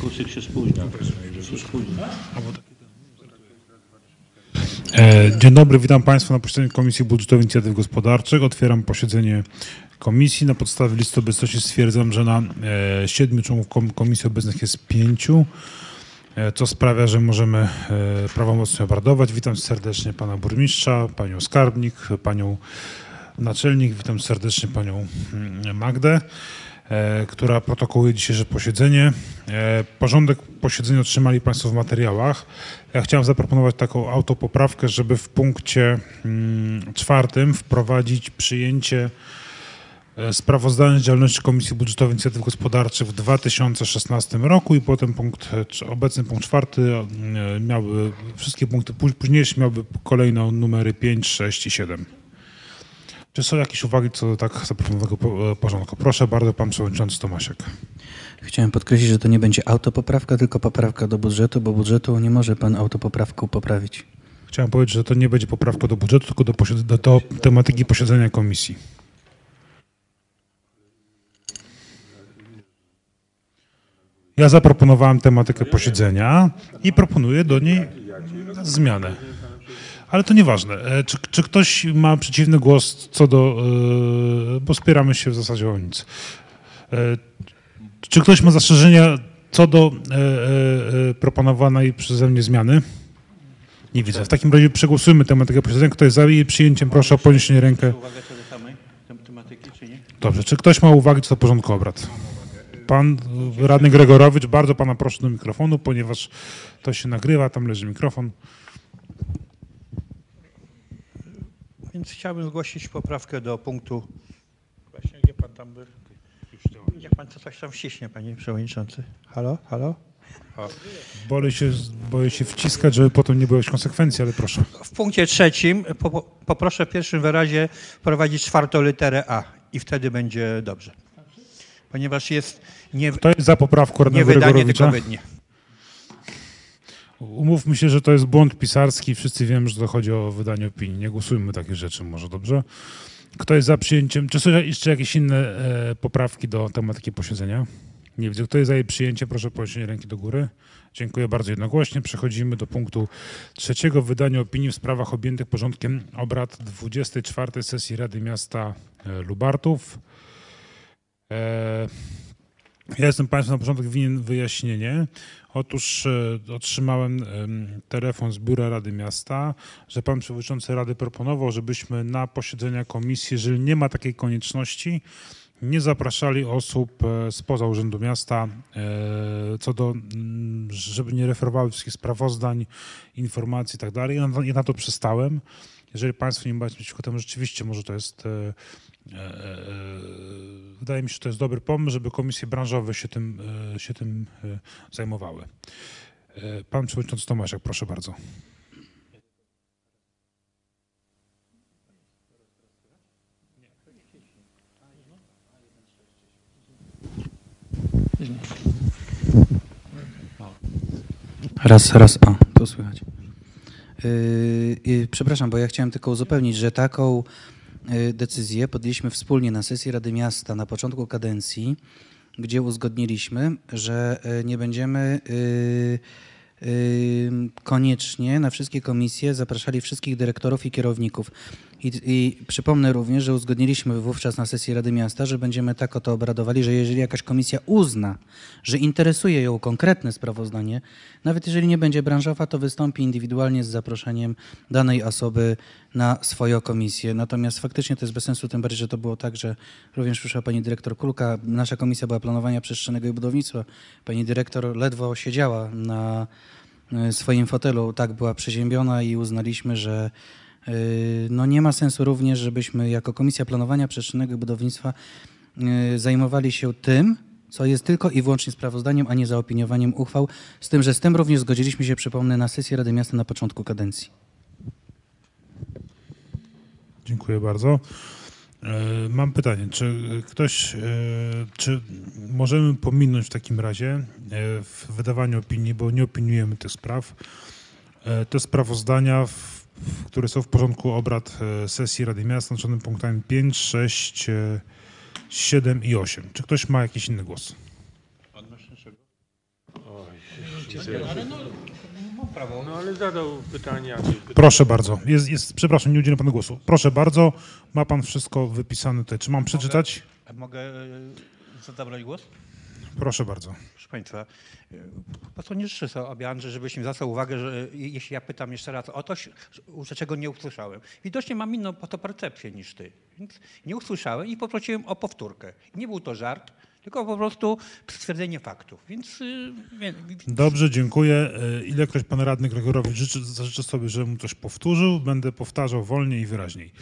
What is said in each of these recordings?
Kusyk się spóźnia. E, Dzień dobry, witam Państwa na posiedzeniu Komisji Budżetowej Inicjatyw Gospodarczych. Otwieram posiedzenie komisji. Na podstawie listy obecności stwierdzam, że na e, siedmiu członków kom- komisji obecnych jest pięciu, e, co sprawia, że możemy prawomocnie obradować. Witam serdecznie Pana Burmistrza, Panią Skarbnik, Panią Naczelnik, witam serdecznie Panią mm, Magdę, która protokołuje dzisiejsze posiedzenie. E, Porządek posiedzenia otrzymali Państwo w materiałach. Ja chciałem zaproponować taką autopoprawkę, żeby w punkcie mm, czwartym wprowadzić przyjęcie e, sprawozdania z działalności Komisji Budżetowej Inicjatyw Gospodarczych w 2016 roku i potem punkt, e, obecny punkt czwarty e, miałby, wszystkie punkty pó- późniejsze miałby kolejno numery 5, 6 i 7. Czy są jakieś uwagi co do tak zaproponowanego po- e, porządku? Proszę bardzo, pan przewodniczący Tomasiek. Chciałem podkreślić, że to nie będzie autopoprawka, tylko poprawka do budżetu, bo budżetu nie może pan autopoprawką poprawić. Chciałem powiedzieć, że to nie będzie poprawka do budżetu, tylko do, posied- do, do tematyki posiedzenia komisji. Ja zaproponowałem tematykę posiedzenia i proponuję do niej zmianę. Ale to nieważne. E, Czy, czy ktoś ma przeciwny głos co do. e, Bo spieramy się w zasadzie o nic. E, Czy ktoś ma zastrzeżenia co do proponowanej przeze mnie zmiany? Nie widzę. W takim razie przegłosujmy tematykę posiedzenia. Kto jest za jej przyjęciem, proszę o podniesienie rękę. Dobrze. Czy ktoś ma uwagi co do porządku obrad? Pan radny Gregorowicz, bardzo pana proszę do mikrofonu, ponieważ to się nagrywa, tam leży mikrofon. Więc chciałbym zgłosić poprawkę do punktu. Właśnie gdzie pan tam był? Niech pan to coś tam wciśnie, panie przewodniczący. Halo, halo? Boję się, boję się wciskać, żeby potem nie było jakichś konsekwencji, ale proszę. W punkcie trzecim po, po- poproszę w pierwszym wyrazie wprowadzić czwartą literę A i wtedy będzie dobrze. Ponieważ jest nie, Kto jest za poprawką nie wydanie, tylko wydnie. Umówmy się, że to jest błąd pisarski. Wszyscy wiemy, że to chodzi o wydanie opinii. Nie głosujmy takie rzeczy może, dobrze? Kto jest za przyjęciem? Czy są jeszcze jakieś inne e, poprawki do tematyki posiedzenia? Nie widzę. Kto jest za jej przyjęciem? Proszę o podniesienie ręki do góry. Dziękuję bardzo jednogłośnie. Przechodzimy do punktu trzeciego. Wydanie opinii w sprawach objętych porządkiem obrad 24 sesji Rady Miasta e, Lubartów. E, ja jestem Państwu na początek winien wyjaśnienie. Otóż e, otrzymałem em, telefon z biura Rady Miasta, że pan przewodniczący Rady proponował, żebyśmy na posiedzenia komisji, jeżeli nie ma takiej konieczności, nie zapraszali osób e, spoza Urzędu Miasta, e, co do, żeby nie referowały wszystkich sprawozdań, informacji i tak dalej. Ja na- to przystałem. Jeżeli Państwo nie macie przeciwko temu, rzeczywiście może to jest Wydaje mi się, że to jest dobry pomysł, żeby komisje branżowe się tym, e, się tym e, zajmowały. E, Pan przewodniczący Tomaszek, proszę bardzo. Raz, raz, a, to słychać. Yy, przepraszam, bo ja chciałem tylko uzupełnić, że taką decyzję podjęliśmy wspólnie na sesji Rady Miasta na początku kadencji, gdzie uzgodniliśmy, że yy, nie będziemy yy, koniecznie na wszystkie komisje zapraszali wszystkich dyrektorów i kierowników. I, I przypomnę również, że uzgodniliśmy wówczas na sesji Rady Miasta, że będziemy tak oto obradowali, że jeżeli jakaś komisja uzna, że interesuje ją konkretne sprawozdanie, nawet jeżeli nie będzie branżowa, to wystąpi indywidualnie z zaproszeniem danej osoby na swoją komisję. Natomiast faktycznie to jest bez sensu, tym bardziej, że to było tak, że również przyszła pani dyrektor Kulka, nasza komisja była planowania przestrzennego i budownictwa. Pani dyrektor ledwo siedziała na e, swoim fotelu, tak była przeziębiona i uznaliśmy, że no nie ma sensu również, żebyśmy jako Komisja Planowania Przestrzennego i Budownictwa e, zajmowali się tym, co jest tylko i wyłącznie sprawozdaniem, a nie zaopiniowaniem uchwał, z tym, że z tym również zgodziliśmy się, przypomnę, na sesji Rady Miasta na początku kadencji. Dziękuję bardzo. E, Mam pytanie, czy ktoś, czy możemy pominąć w takim razie w wydawaniu opinii, bo nie opiniujemy tych spraw, te sprawozdania, w- które są w porządku obrad e, sesji Rady Miasta, znaczonym punktami 5, 6, e, 7 i 8. Czy ktoś ma jakiś inny głos? Mam prawo. No ale zadał pytanie jakieś. Proszę bardzo. Jest, jest, przepraszam, nie udzielam panu głosu. Proszę bardzo, ma pan wszystko wypisane tutaj. Czy mam przeczytać? A Mogę e, zabrać głos? Proszę bardzo. Proszę Państwa, e, po co nie życzę sobie, Andrzej, żebyś mi zwracał uwagę, że jeśli ja pytam jeszcze raz o coś, że czego nie usłyszałem. Widocznie mam inną to percepcję niż ty. Więc nie usłyszałem i poprosiłem o powtórkę. Nie był to żart, tylko po prostu stwierdzenie faktów. Więc y, wie- Dobrze, dziękuję. E, Ilekroć pan radny Gregorowicz życzy, zażyczy sobie, żebym coś powtórzył, będę powtarzał wolniej i wyraźniej.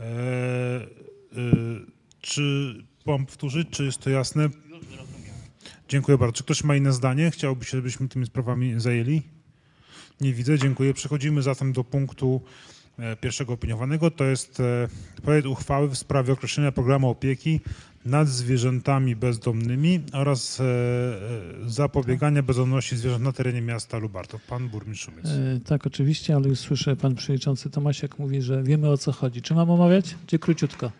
E, e, czy mam powtórzyć, czy jest to jasne? Dziękuję bardzo. Czy ktoś ma inne zdanie? Chciałby się, żebyśmy tymi sprawami zajęli? Nie widzę, dziękuję. Przechodzimy zatem do punktu e, pierwszego opiniowanego. To jest e, projekt uchwały w sprawie określenia programu opieki nad zwierzętami bezdomnymi oraz e, zapobiegania bezdomności zwierząt na terenie miasta Lubartów. Pan burmistrz Szumiec. Tak, oczywiście, ale już słyszę, pan przewodniczący Tomasiak mówi, że wiemy o co chodzi. Czy mam omawiać, czy króciutko?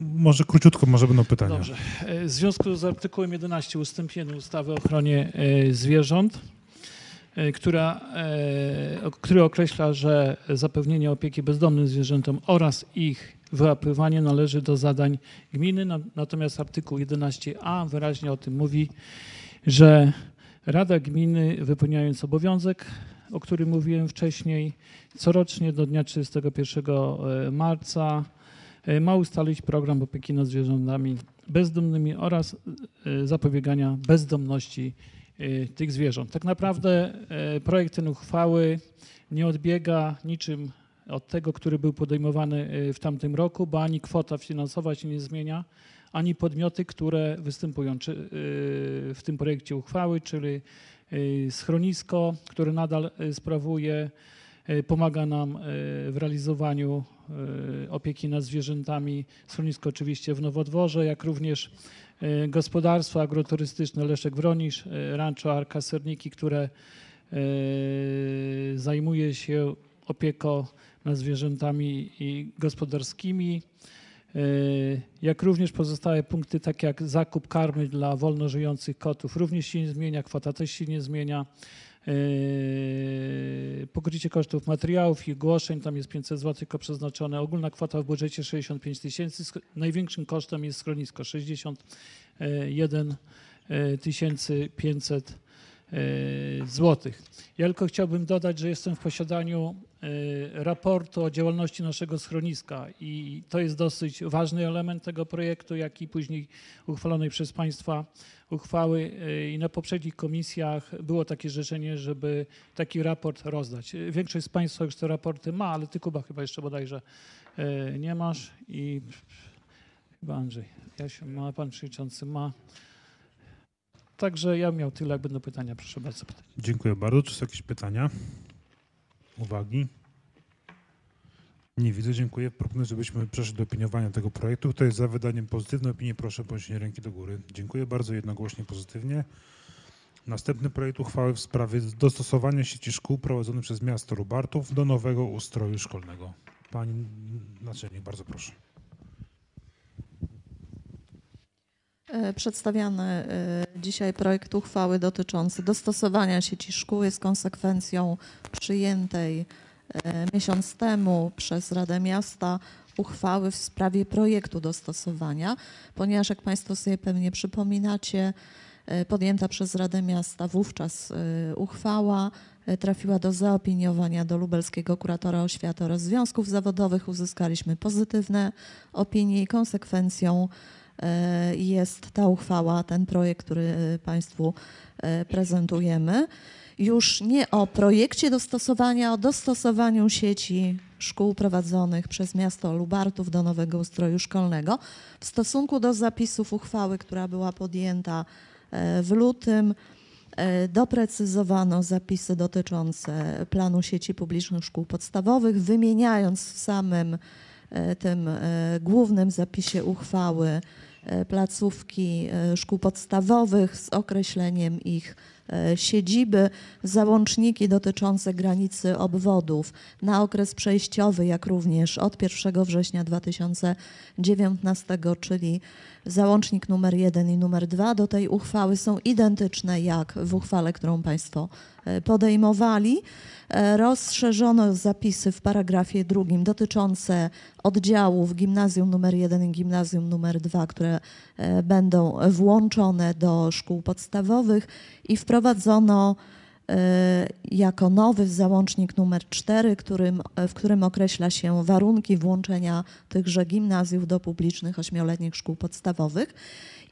Może króciutko, może będą pytania. Dobrze. E, W związku z artykułem 11 ustęp 1 ustawy o ochronie e, zwierząt, e, która, który określa, że zapewnienie opieki bezdomnym zwierzętom oraz ich wyłapywanie należy do zadań gminy. Na- Natomiast artykuł 11a wyraźnie o tym mówi, że Rada Gminy wypełniając obowiązek, o którym mówiłem wcześniej, corocznie do dnia 31 marca ma ustalić program opieki nad zwierzętami bezdomnymi oraz e, zapobiegania bezdomności e, tych zwierząt. Tak naprawdę e, projekt ten uchwały nie odbiega niczym od tego, który był podejmowany e, w tamtym roku, bo ani kwota finansowa się nie zmienia, ani podmioty, które występują e, w tym projekcie uchwały, czyli e, schronisko, które nadal e, sprawuje, e, pomaga nam e, w realizowaniu e, opieki nad zwierzętami. Schronisko oczywiście w Nowodworze, jak również e, gospodarstwo agroturystyczne Leszek Wronisz, e, Rancho Arka Serniki, które zajmuje się opieką nad zwierzętami gospodarskimi, jak również pozostałe punkty, takie jak zakup karmy dla wolno żyjących kotów, również się nie zmienia, kwota też się nie zmienia. E, Pokrycie kosztów materiałów i ogłoszeń, tam jest 500 zł tylko przeznaczone. Ogólna kwota w budżecie 65 tysięcy. Największym kosztem jest schronisko 61 tysięcy 500 złotych. Ja tylko chciałbym dodać, że jestem w posiadaniu raportu o działalności naszego schroniska i to jest dosyć ważny element tego projektu, jak i później uchwalonej przez Państwa uchwały e, i na poprzednich komisjach było takie życzenie, żeby taki raport rozdać. E, Większość z Państwa już te raporty ma, ale Ty Kuba chyba jeszcze bodajże nie masz i chyba Andrzej, Jasiu ma, Pan Przewodniczący ma. Także ja miał tyle, jak będą pytania, proszę bardzo. Dziękuję bardzo. Czy są jakieś pytania? Uwagi? Nie widzę, dziękuję. Proponuję, żebyśmy przeszli do opiniowania tego projektu. Kto jest za wydaniem pozytywnej opinii, proszę podniesienie ręki do góry. Dziękuję bardzo, jednogłośnie pozytywnie. Następny projekt uchwały w sprawie dostosowania sieci szkół prowadzonych przez miasto Lubartów do nowego ustroju szkolnego. Pani naczelnik, bardzo proszę. E, Przedstawiany e, dzisiaj projekt uchwały dotyczący dostosowania sieci szkół jest konsekwencją przyjętej e, miesiąc temu przez Radę Miasta uchwały w sprawie projektu dostosowania, ponieważ jak Państwo sobie pewnie przypominacie, e, podjęta przez Radę Miasta wówczas e, uchwała e, trafiła do zaopiniowania do lubelskiego kuratora oświaty oraz związków zawodowych. Uzyskaliśmy pozytywne opinie i konsekwencją e, jest ta uchwała, ten projekt, który e, Państwu e, prezentujemy. Już nie o projekcie dostosowania, o dostosowaniu sieci szkół prowadzonych przez miasto Lubartów do nowego ustroju szkolnego. W stosunku do zapisów uchwały, która była podjęta e, w lutym, e, doprecyzowano zapisy dotyczące planu sieci publicznych szkół podstawowych, wymieniając w samym e, tym e, głównym zapisie uchwały e, placówki e, szkół podstawowych z określeniem ich e, siedziby, załączniki dotyczące granicy obwodów na okres przejściowy, jak również od 1 września 2019, czyli załącznik numer 1 i numer 2 do tej uchwały są identyczne jak w uchwale, którą Państwo e, podejmowali. E, Rozszerzono zapisy w paragrafie drugim dotyczące oddziałów gimnazjum numer 1 i gimnazjum numer 2, które e, będą włączone do szkół podstawowych i wprowadzono jako nowy załącznik numer 4, którym, w którym określa się warunki włączenia tychże gimnazjów do publicznych ośmioletnich szkół podstawowych.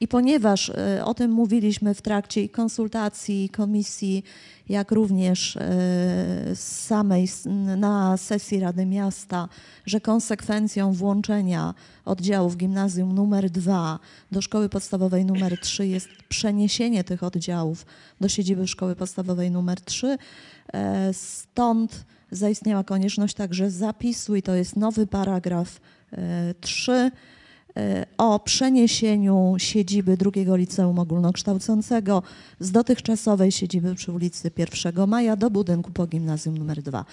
I ponieważ e, o tym mówiliśmy w trakcie konsultacji komisji, jak również e, samej na sesji Rady Miasta, że konsekwencją włączenia oddziałów gimnazjum numer 2 do szkoły podstawowej numer 3 jest przeniesienie tych oddziałów do siedziby szkoły podstawowej numer 3. E, Stąd zaistniała konieczność także zapisu, i to jest nowy paragraf e, 3, e, o przeniesieniu siedziby drugiego liceum ogólnokształcącego z dotychczasowej siedziby przy ulicy 1 Maja do budynku po gimnazjum numer 2.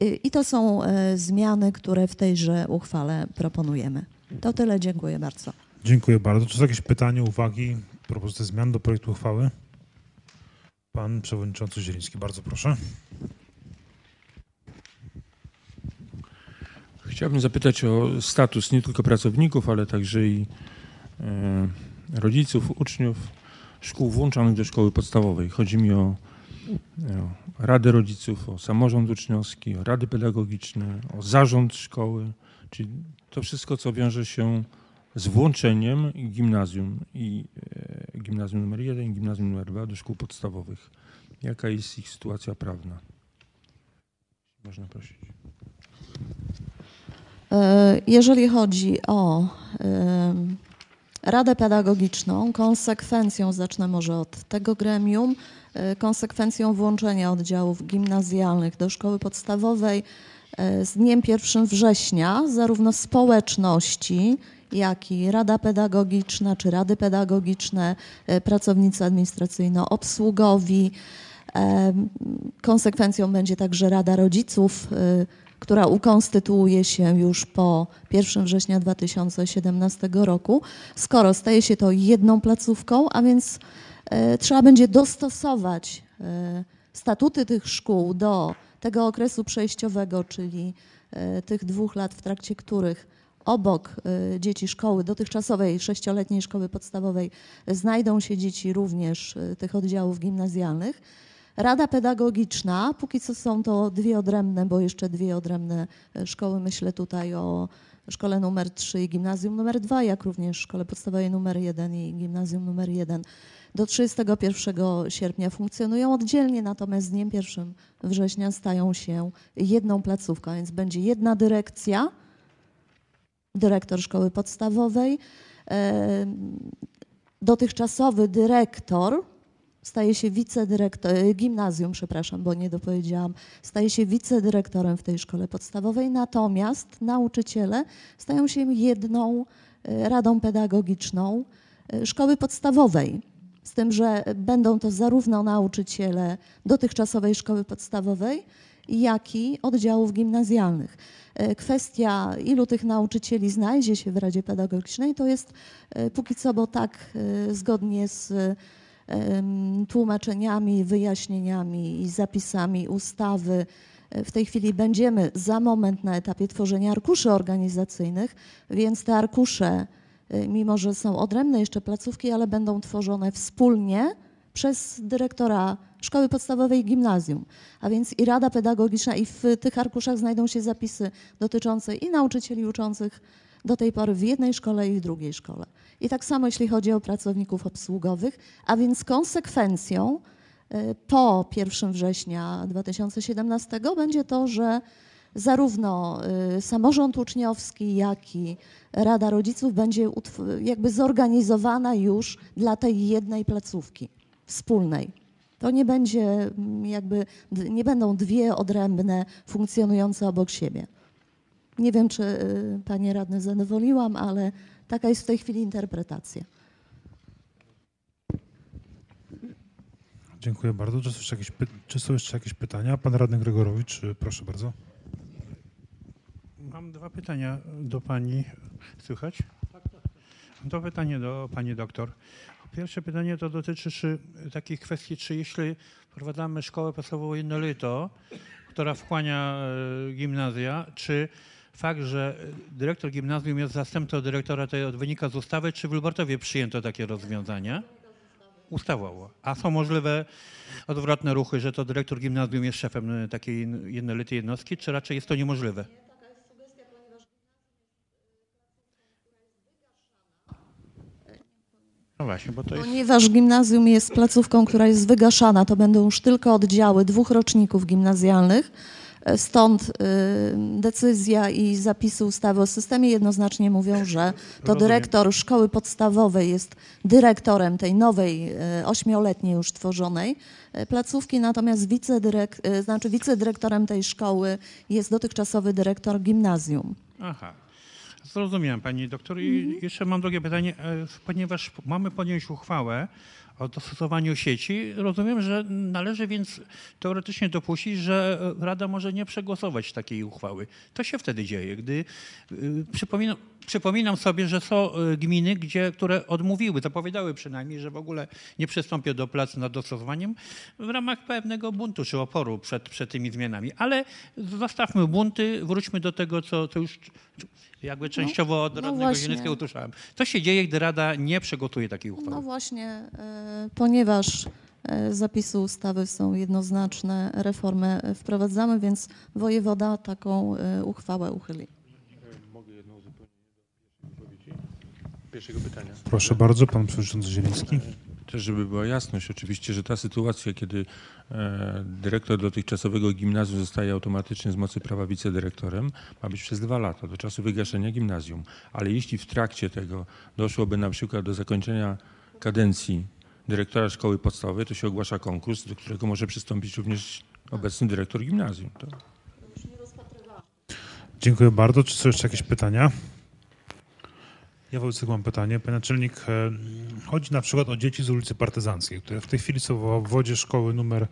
I- I to są e, zmiany, które w tejże uchwale proponujemy. To tyle, dziękuję bardzo. Dziękuję bardzo. Czy są jakieś pytania, uwagi, propozycje zmian do projektu uchwały? Pan Przewodniczący Zieliński, bardzo proszę. Chciałbym zapytać o status nie tylko pracowników, ale także i e, rodziców, uczniów szkół włączonych do szkoły podstawowej. Chodzi mi o, e, o Radę Rodziców, o samorząd uczniowski, o rady pedagogiczne, o zarząd szkoły, czyli to wszystko, co wiąże się z włączeniem gimnazjum i e, gimnazjum numer 1 i gimnazjum numer 2 do szkół podstawowych. Jaka jest ich sytuacja prawna? Można prosić. E, Jeżeli chodzi o em, Radę Pedagogiczną, konsekwencją, zacznę może od tego gremium, e, konsekwencją włączenia oddziałów gimnazjalnych do szkoły podstawowej e, z dniem 1 września zarówno społeczności, jak i Rada Pedagogiczna czy Rady Pedagogiczne, e, pracownicy administracyjno-obsługowi. Konsekwencją będzie także Rada Rodziców, która ukonstytuuje się już po 1 września 2017 roku. Skoro staje się to jedną placówką, a więc e, trzeba będzie dostosować e, statuty tych szkół do tego okresu przejściowego, czyli e, tych dwóch lat, w trakcie których obok dzieci szkoły dotychczasowej sześcioletniej szkoły podstawowej znajdą się dzieci również tych oddziałów gimnazjalnych. Rada Pedagogiczna, póki co są to dwie odrębne, bo jeszcze dwie odrębne e, szkoły, myślę tutaj o szkole numer 3 i gimnazjum numer 2, jak również szkole podstawowej numer 1 i gimnazjum numer 1. Do 31 sierpnia funkcjonują oddzielnie, natomiast z dniem 1 września stają się jedną placówką, więc będzie jedna dyrekcja, dyrektor szkoły podstawowej, e, dotychczasowy dyrektor staje się wicedyrektor, e, gimnazjum, przepraszam, bo nie dopowiedziałam, staje się wicedyrektorem w tej szkole podstawowej, natomiast nauczyciele stają się jedną e, radą pedagogiczną e, szkoły podstawowej. Z tym, że będą to zarówno nauczyciele dotychczasowej szkoły podstawowej, jak i oddziałów gimnazjalnych. Kwestia, ilu tych nauczycieli znajdzie się w Radzie Pedagogicznej, to jest póki co, bo tak zgodnie z tłumaczeniami, wyjaśnieniami i zapisami ustawy. E, W tej chwili będziemy za moment na etapie tworzenia arkuszy organizacyjnych, więc te arkusze, e, mimo że są odrębne jeszcze placówki, ale będą tworzone wspólnie przez dyrektora szkoły podstawowej i gimnazjum. A więc i Rada Pedagogiczna, i w tych arkuszach znajdą się zapisy dotyczące i nauczycieli uczących do tej pory w jednej szkole i w drugiej szkole. I tak samo jeśli chodzi o pracowników obsługowych, a więc konsekwencją y, po 1 września 2017 będzie to, że zarówno y, samorząd uczniowski, jak i Rada Rodziców będzie jakby zorganizowana już dla tej jednej placówki wspólnej. To nie będzie mm, jakby, nie będą dwie odrębne funkcjonujące obok siebie. Nie wiem, czy y, panie radny zadowoliłam, ale taka jest w tej chwili interpretacja. Dziękuję bardzo. Czy są jeszcze jakieś, czy są jeszcze jakieś pytania? Pan radny Gregorowicz, y, proszę bardzo. Mam dwa pytania do pani. Słychać? Mam dwa pytania do pani doktor. Pierwsze pytanie to dotyczy czy, takich kwestii, czy jeśli prowadzamy szkołę podstawową jednolito, która wchłania e, gimnazja, czy fakt, że dyrektor gimnazjum jest zastępcą dyrektora, to wynika z ustawy, czy w Lubartowie przyjęto takie rozwiązanie? Ustawowo. A są możliwe odwrotne ruchy, że to dyrektor gimnazjum jest szefem e, takiej jednolitej jednostki, czy raczej jest to niemożliwe? No właśnie, bo to jest... Ponieważ gimnazjum jest placówką, która jest wygaszana, to będą już tylko oddziały dwóch roczników gimnazjalnych. E, Stąd y, decyzja i zapisy ustawy o systemie jednoznacznie mówią, że to dyrektor szkoły podstawowej jest dyrektorem tej nowej, e, ośmioletniej już tworzonej e, placówki, natomiast wicedyrek, znaczy wicedyrektorem tej szkoły jest dotychczasowy dyrektor gimnazjum. Aha. Zrozumiałem pani doktor. I jeszcze mam drugie pytanie. Ponieważ mamy podjąć uchwałę o dostosowaniu sieci, rozumiem, że należy więc teoretycznie dopuścić, że Rada może nie przegłosować takiej uchwały. To się wtedy dzieje, gdy y, przypominam, przypominam sobie, że są y, gminy, gdzie, które odmówiły, zapowiadały przynajmniej, że w ogóle nie przystąpią do pracy nad dostosowaniem w ramach pewnego buntu czy oporu przed, przed tymi zmianami. Ale zostawmy bunty, wróćmy do tego, co, co już jakby częściowo od no radnego. Zielińskiego usłyszałem. Co się dzieje, gdy Rada nie przegotuje takiej uchwały? No właśnie, e, ponieważ e, zapisy ustawy są jednoznaczne, reformę e, wprowadzamy, więc wojewoda taką e, uchwałę uchyli. Proszę bardzo, pan przewodniczący Zieliński. Też, żeby była jasność, oczywiście, że ta sytuacja, kiedy e, dyrektor dotychczasowego gimnazjum zostaje automatycznie z mocy prawa wicedyrektorem, ma być przez dwa lata, do czasu wygaszenia gimnazjum. Ale jeśli w trakcie tego doszłoby na przykład do zakończenia kadencji dyrektora szkoły podstawowej, to się ogłasza konkurs, do którego może przystąpić również obecny dyrektor gimnazjum. To Dziękuję bardzo. Czy są jeszcze jakieś pytania? Ja wobec tego mam pytanie. Panie naczelnik, e, chodzi na przykład o dzieci z ulicy Partyzanckiej, które w tej chwili są w obwodzie szkoły numer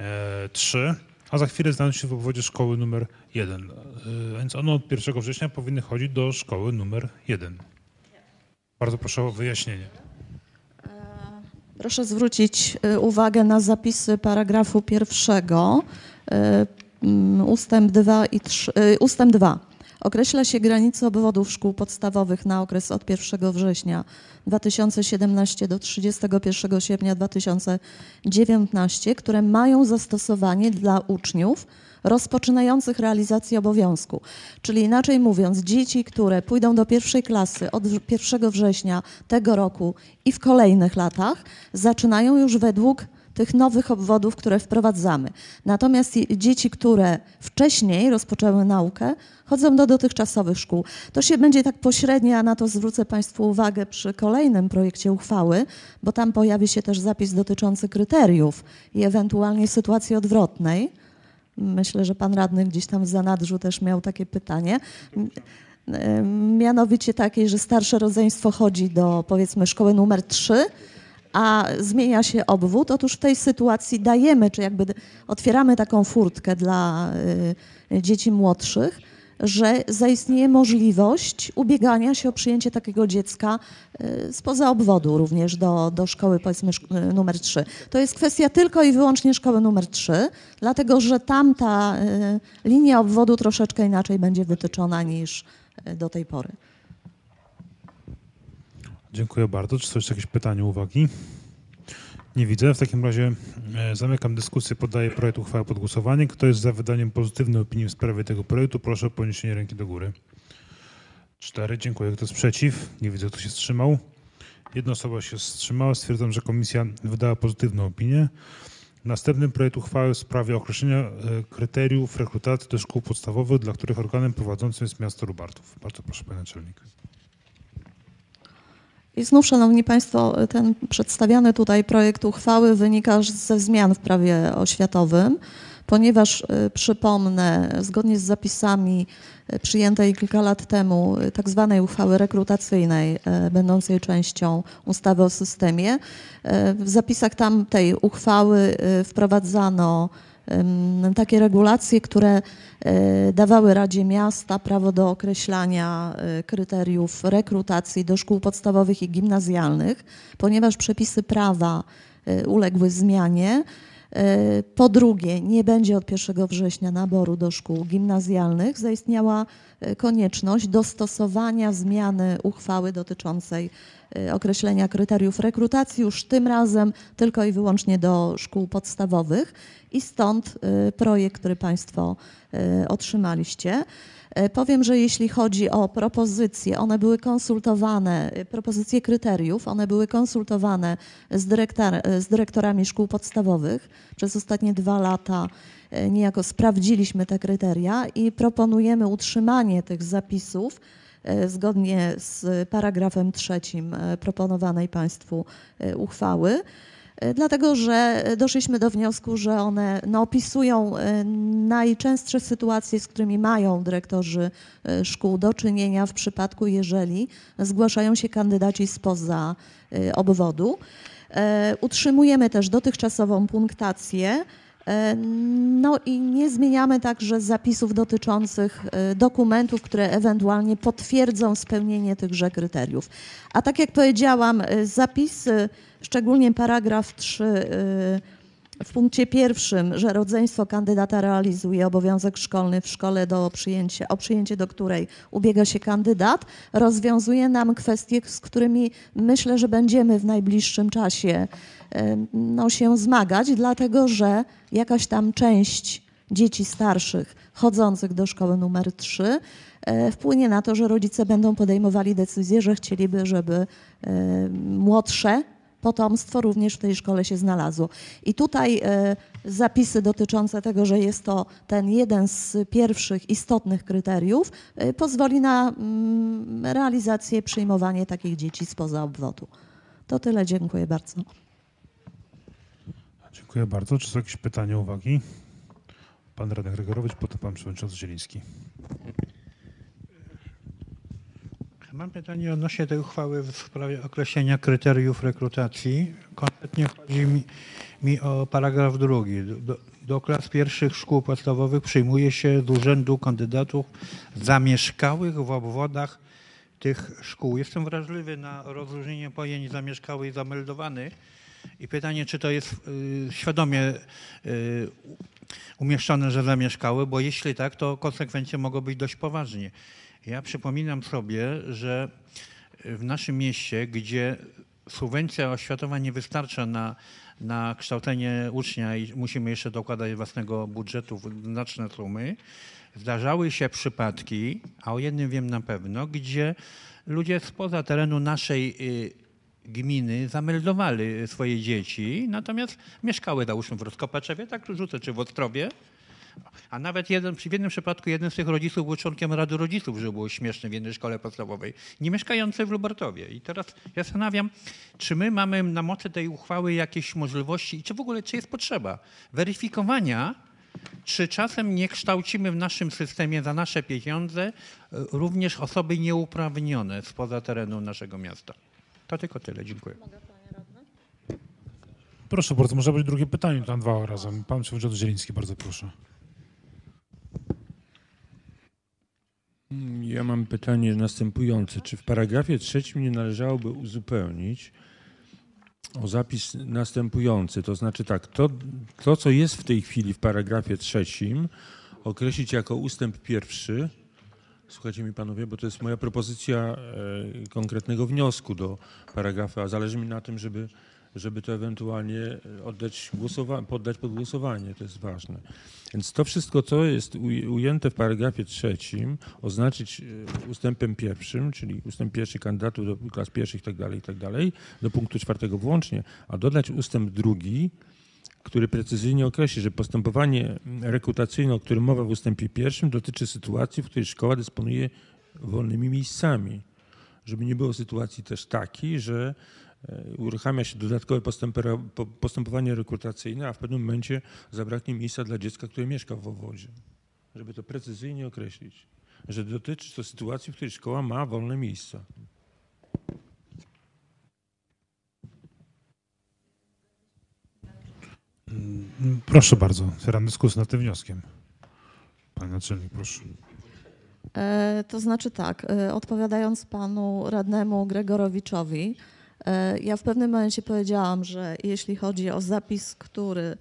e, 3, a za chwilę znajdą się w obwodzie szkoły numer 1. E, Więc one od 1 września powinny chodzić do szkoły numer 1. Bardzo proszę o wyjaśnienie. Proszę zwrócić e, uwagę na zapisy paragrafu pierwszego, e, ustęp 2 i 3, e, ustęp 2. Określa się granice obwodów szkół podstawowych na okres od 1 września 2017 do 31 sierpnia 2019, które mają zastosowanie dla uczniów rozpoczynających realizację obowiązku. Czyli inaczej mówiąc, dzieci, które pójdą do pierwszej klasy od wrz- 1 września tego roku i w kolejnych latach, zaczynają już według tych nowych obwodów, które wprowadzamy. Natomiast dzieci, które wcześniej rozpoczęły naukę, chodzą do dotychczasowych szkół. To się będzie tak pośrednio, a na to zwrócę Państwu uwagę przy kolejnym projekcie uchwały, bo tam pojawi się też zapis dotyczący kryteriów i ewentualnie sytuacji odwrotnej. Myślę, że pan radny gdzieś tam w zanadrzu też miał takie pytanie. Em, Mianowicie takiej, że starsze rodzeństwo chodzi do powiedzmy szkoły numer 3, a zmienia się obwód. Otóż w tej sytuacji dajemy, czy jakby otwieramy taką furtkę dla y, dzieci młodszych, że zaistnieje możliwość ubiegania się o przyjęcie takiego dziecka y, spoza obwodu również do, do szkoły powiedzmy y, numer 3. To jest kwestia tylko i wyłącznie szkoły numer 3, dlatego że tamta linia obwodu troszeczkę inaczej będzie wytyczona niż do tej pory. Dziękuję bardzo. Czy są jakieś pytania, uwagi? Nie widzę. W takim razie e, zamykam dyskusję, poddaję projekt uchwały pod głosowanie. Kto jest za wydaniem pozytywnej opinii w sprawie tego projektu, proszę o podniesienie ręki do góry. Cztery. Dziękuję. Kto jest przeciw? Nie widzę, kto się wstrzymał. Jedna osoba się wstrzymała. Stwierdzam, że komisja wydała pozytywną opinię. Następny projekt uchwały w sprawie określenia e, kryteriów rekrutacji do szkół podstawowych, dla których organem prowadzącym jest miasto Lubartów. Bardzo proszę, panie naczelnik. I znów, Szanowni Państwo, ten przedstawiany tutaj projekt uchwały wynika ze zmian w prawie oświatowym. ponieważ y, przypomnę, zgodnie z zapisami y, przyjętej kilka lat temu y, tak zwanej uchwały rekrutacyjnej, będącej częścią ustawy o systemie, w zapisach tamtej uchwały wprowadzano takie regulacje, które y, dawały Radzie Miasta prawo do określania y, kryteriów rekrutacji do szkół podstawowych i gimnazjalnych, ponieważ przepisy prawa y, uległy zmianie. Po drugie, nie będzie od 1 września naboru do szkół gimnazjalnych. Zaistniała konieczność dostosowania zmiany uchwały dotyczącej określenia kryteriów rekrutacji już tym razem tylko i wyłącznie do szkół podstawowych i stąd y, projekt, który Państwo y, otrzymaliście. Y, Powiem, że jeśli chodzi o propozycje, one były konsultowane, y, propozycje kryteriów, one były konsultowane z, dyrektor, z dyrektorami szkół podstawowych. Przez ostatnie dwa lata y, niejako sprawdziliśmy te kryteria i proponujemy utrzymanie tych zapisów y, zgodnie z paragrafem trzecim y, proponowanej Państwu y, uchwały. Dlatego, że doszliśmy do wniosku, że one no, opisują najczęstsze sytuacje, z którymi mają dyrektorzy szkół do czynienia w przypadku, jeżeli zgłaszają się kandydaci spoza obwodu. E, Utrzymujemy też dotychczasową punktację. E, No i nie zmieniamy także zapisów dotyczących e, dokumentów, które ewentualnie potwierdzą spełnienie tychże kryteriów. A tak jak powiedziałam, e, zapisy, szczególnie paragraf 3 e, w punkcie pierwszym, że rodzeństwo kandydata realizuje obowiązek szkolny w szkole do przyjęcia, o przyjęcie do której ubiega się kandydat, rozwiązuje nam kwestie, z którymi myślę, że będziemy w najbliższym czasie no, się zmagać, dlatego że jakaś tam część dzieci starszych chodzących do szkoły numer 3 e, wpłynie na to, że rodzice będą podejmowali decyzję, że chcieliby, żeby e, młodsze potomstwo również w tej szkole się znalazło. I tutaj e, zapisy dotyczące tego, że jest to ten jeden z pierwszych istotnych kryteriów, pozwoli na mm, realizację, przyjmowanie takich dzieci spoza obwodu. To tyle, dziękuję bardzo. Dziękuję bardzo. Czy są jakieś pytania, uwagi? Pan radny Gregorowicz, potem pan przewodniczący Zieliński. Mam pytanie odnośnie tej uchwały w sprawie określenia kryteriów rekrutacji. Konkretnie chodzi mi, mi o paragraf drugi. Do, do klas pierwszych szkół podstawowych przyjmuje się z urzędu kandydatów zamieszkałych w obwodach tych szkół. Jestem wrażliwy na rozróżnienie pojęć zamieszkały i zameldowany. I pytanie, czy to jest y, świadomie y, umieszczone, że zamieszkały, bo jeśli tak, to konsekwencje mogą być dość poważnie. Ja przypominam sobie, że w naszym mieście, gdzie subwencja oświatowa nie wystarcza na, na kształcenie ucznia i musimy jeszcze dokładać własnego budżetu znaczne sumy, zdarzały się przypadki, a o jednym wiem na pewno, gdzie ludzie spoza terenu naszej y, gminy zameldowali swoje dzieci, natomiast mieszkały załóżmy w Roskopaczewie, tak rzucę, czy w Ostrowie, a nawet jeden, w jednym przypadku jeden z tych rodziców był członkiem Rady Rodziców, że było śmieszne w jednej szkole podstawowej, nie mieszkający w Lubartowie. I teraz ja zastanawiam, czy my mamy na mocy tej uchwały jakieś możliwości i czy w ogóle, czy jest potrzeba weryfikowania, czy czasem nie kształcimy w naszym systemie za nasze pieniądze e, również osoby nieuprawnione spoza terenu naszego miasta. To tylko tyle. Dziękuję. Proszę bardzo, może być drugie pytanie, tam dwa razem. Pan przewodniczący Zieliński, bardzo proszę. Ja mam pytanie następujące. Czy w paragrafie trzecim nie należałoby uzupełnić o zapis następujący? To znaczy tak, to, to co jest w tej chwili w paragrafie trzecim, określić jako ustęp pierwszy. Słuchajcie mi panowie, bo to jest moja propozycja e, konkretnego wniosku do paragrafu, a zależy mi na tym, żeby, żeby to ewentualnie oddać głosowa- poddać pod głosowanie, to jest ważne. Więc to wszystko, co jest uj- ujęte w paragrafie trzecim, oznaczyć e, ustępem pierwszym, czyli ustęp pierwszy kandydatów do klas pierwszych itd., tak itd., do punktu czwartego włącznie, a dodać ustęp drugi, który precyzyjnie określi, że postępowanie rekrutacyjne, o którym mowa w ustępie pierwszym, dotyczy sytuacji, w której szkoła dysponuje wolnymi miejscami. Żeby nie było sytuacji też takiej, że e, uruchamia się dodatkowe postępowanie rekrutacyjne, a w pewnym momencie zabraknie miejsca dla dziecka, które mieszka w obwodzie. Żeby to precyzyjnie określić, że dotyczy to sytuacji, w której szkoła ma wolne miejsca. Proszę bardzo, otwieram dyskusję nad tym wnioskiem. Panie naczelnik, proszę. E, To znaczy tak, e, odpowiadając panu radnemu Gregorowiczowi, e, ja w pewnym momencie powiedziałam, że jeśli chodzi o zapis, który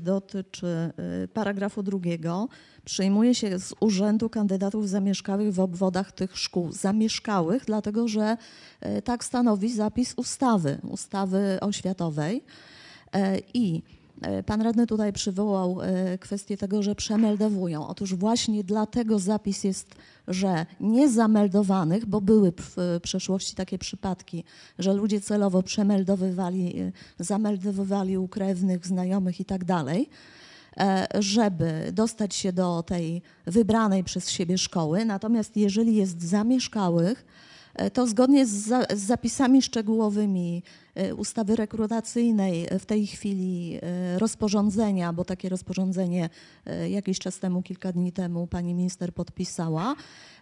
dotyczy paragrafu drugiego, przyjmuje się z urzędu kandydatów zamieszkałych w obwodach tych szkół. Zamieszkałych, dlatego że tak stanowi zapis ustawy, ustawy oświatowej. E, I e, pan radny tutaj przywołał e, kwestię tego, że przemeldowują. Otóż właśnie dlatego zapis jest, że niezameldowanych, bo były w przeszłości takie przypadki, że ludzie celowo przemeldowywali, zameldowywali u krewnych, znajomych tak dalej, żeby dostać się do tej wybranej przez siebie szkoły. Natomiast jeżeli jest zamieszkałych, to zgodnie z, za, z zapisami szczegółowymi e, ustawy rekrutacyjnej e, w tej chwili e, rozporządzenia, bo takie rozporządzenie e, jakiś czas temu, kilka dni temu pani minister podpisała,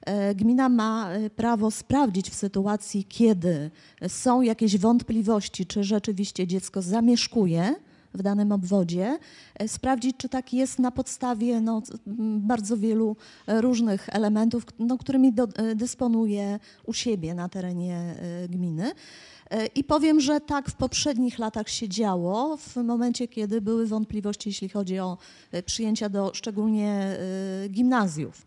e, gmina ma e, prawo sprawdzić w sytuacji, kiedy są jakieś wątpliwości, czy rzeczywiście dziecko zamieszkuje w danym obwodzie, e, sprawdzić, czy tak jest na podstawie no, bardzo wielu e, różnych elementów, no, którymi do, e, dysponuje u siebie na terenie gminy. I powiem, że tak w poprzednich latach się działo, w momencie, kiedy były wątpliwości, jeśli chodzi o przyjęcia do szczególnie gimnazjów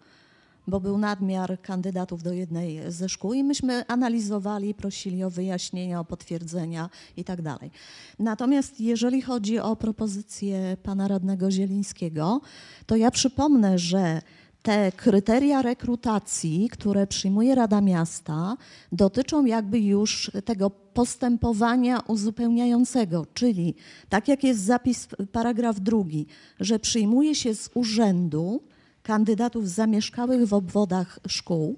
bo był nadmiar kandydatów do jednej ze szkół i myśmy analizowali, prosili o wyjaśnienia, o potwierdzenia i tak. Natomiast jeżeli chodzi o propozycję pana radnego Zielińskiego, to ja przypomnę, że te kryteria rekrutacji, które przyjmuje Rada Miasta, dotyczą jakby już tego postępowania uzupełniającego, czyli tak jak jest zapis, paragraf drugi, że przyjmuje się z urzędu kandydatów zamieszkałych w obwodach szkół,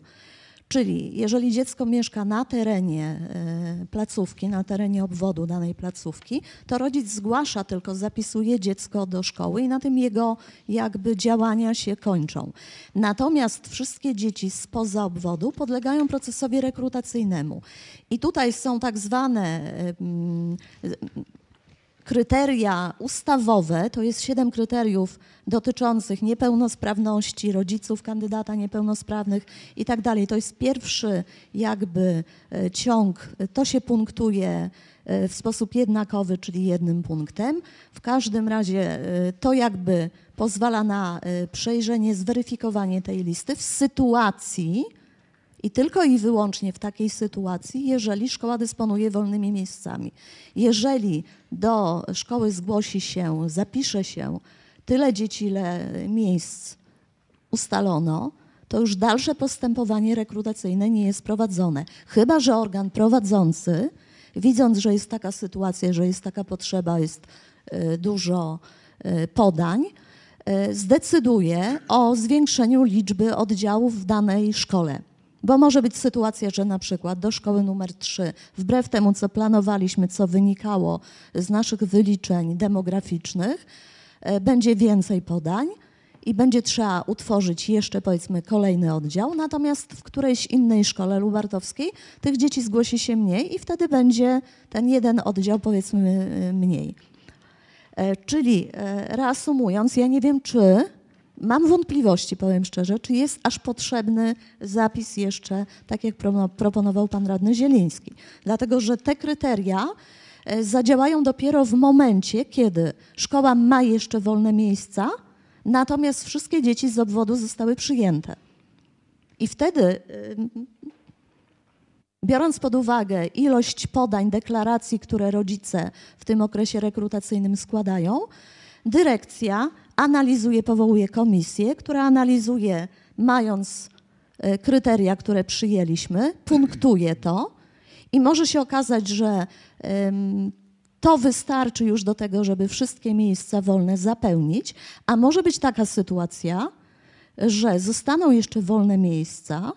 czyli jeżeli dziecko mieszka na terenie e, placówki, na terenie obwodu danej placówki, to rodzic zgłasza tylko, zapisuje dziecko do szkoły i na tym jego jakby działania się kończą. Natomiast wszystkie dzieci spoza obwodu podlegają procesowi rekrutacyjnemu. I tutaj są tak zwane e, kryteria ustawowe, to jest siedem kryteriów dotyczących niepełnosprawności, rodziców kandydata niepełnosprawnych i tak dalej. To jest pierwszy jakby e, ciąg, to się punktuje e, w sposób jednakowy, czyli jednym punktem. W każdym razie e, to jakby pozwala na przejrzenie, zweryfikowanie tej listy w sytuacji, i tylko i wyłącznie w takiej sytuacji, jeżeli szkoła dysponuje wolnymi miejscami. Jeżeli do szkoły zgłosi się, zapisze się tyle dzieci, ile miejsc ustalono, to już dalsze postępowanie rekrutacyjne nie jest prowadzone. Chyba, że organ prowadzący, widząc, że jest taka sytuacja, że jest taka potrzeba, jest y, dużo y, podań, y, zdecyduje o zwiększeniu liczby oddziałów w danej szkole. Bo może być sytuacja, że na przykład do szkoły numer 3, wbrew temu, co planowaliśmy, co wynikało z naszych wyliczeń demograficznych, e, będzie więcej podań i będzie trzeba utworzyć jeszcze powiedzmy kolejny oddział, natomiast w którejś innej szkole lubartowskiej tych dzieci zgłosi się mniej i wtedy będzie ten jeden oddział powiedzmy e, mniej. E, Czyli reasumując, ja nie wiem, czy mam wątpliwości, powiem szczerze, czy jest aż potrzebny zapis jeszcze, tak jak pro- proponował pan radny Zieliński. Dlatego, że te kryteria e, zadziałają dopiero w momencie, kiedy szkoła ma jeszcze wolne miejsca, natomiast wszystkie dzieci z obwodu zostały przyjęte. I wtedy Biorąc pod uwagę ilość podań, deklaracji, które rodzice w tym okresie rekrutacyjnym składają, dyrekcja analizuje, powołuje komisję, która analizuje, mając e, kryteria, które przyjęliśmy, punktuje to i może się okazać, że to wystarczy już do tego, żeby wszystkie miejsca wolne zapełnić, a może być taka sytuacja, że zostaną jeszcze wolne miejsca,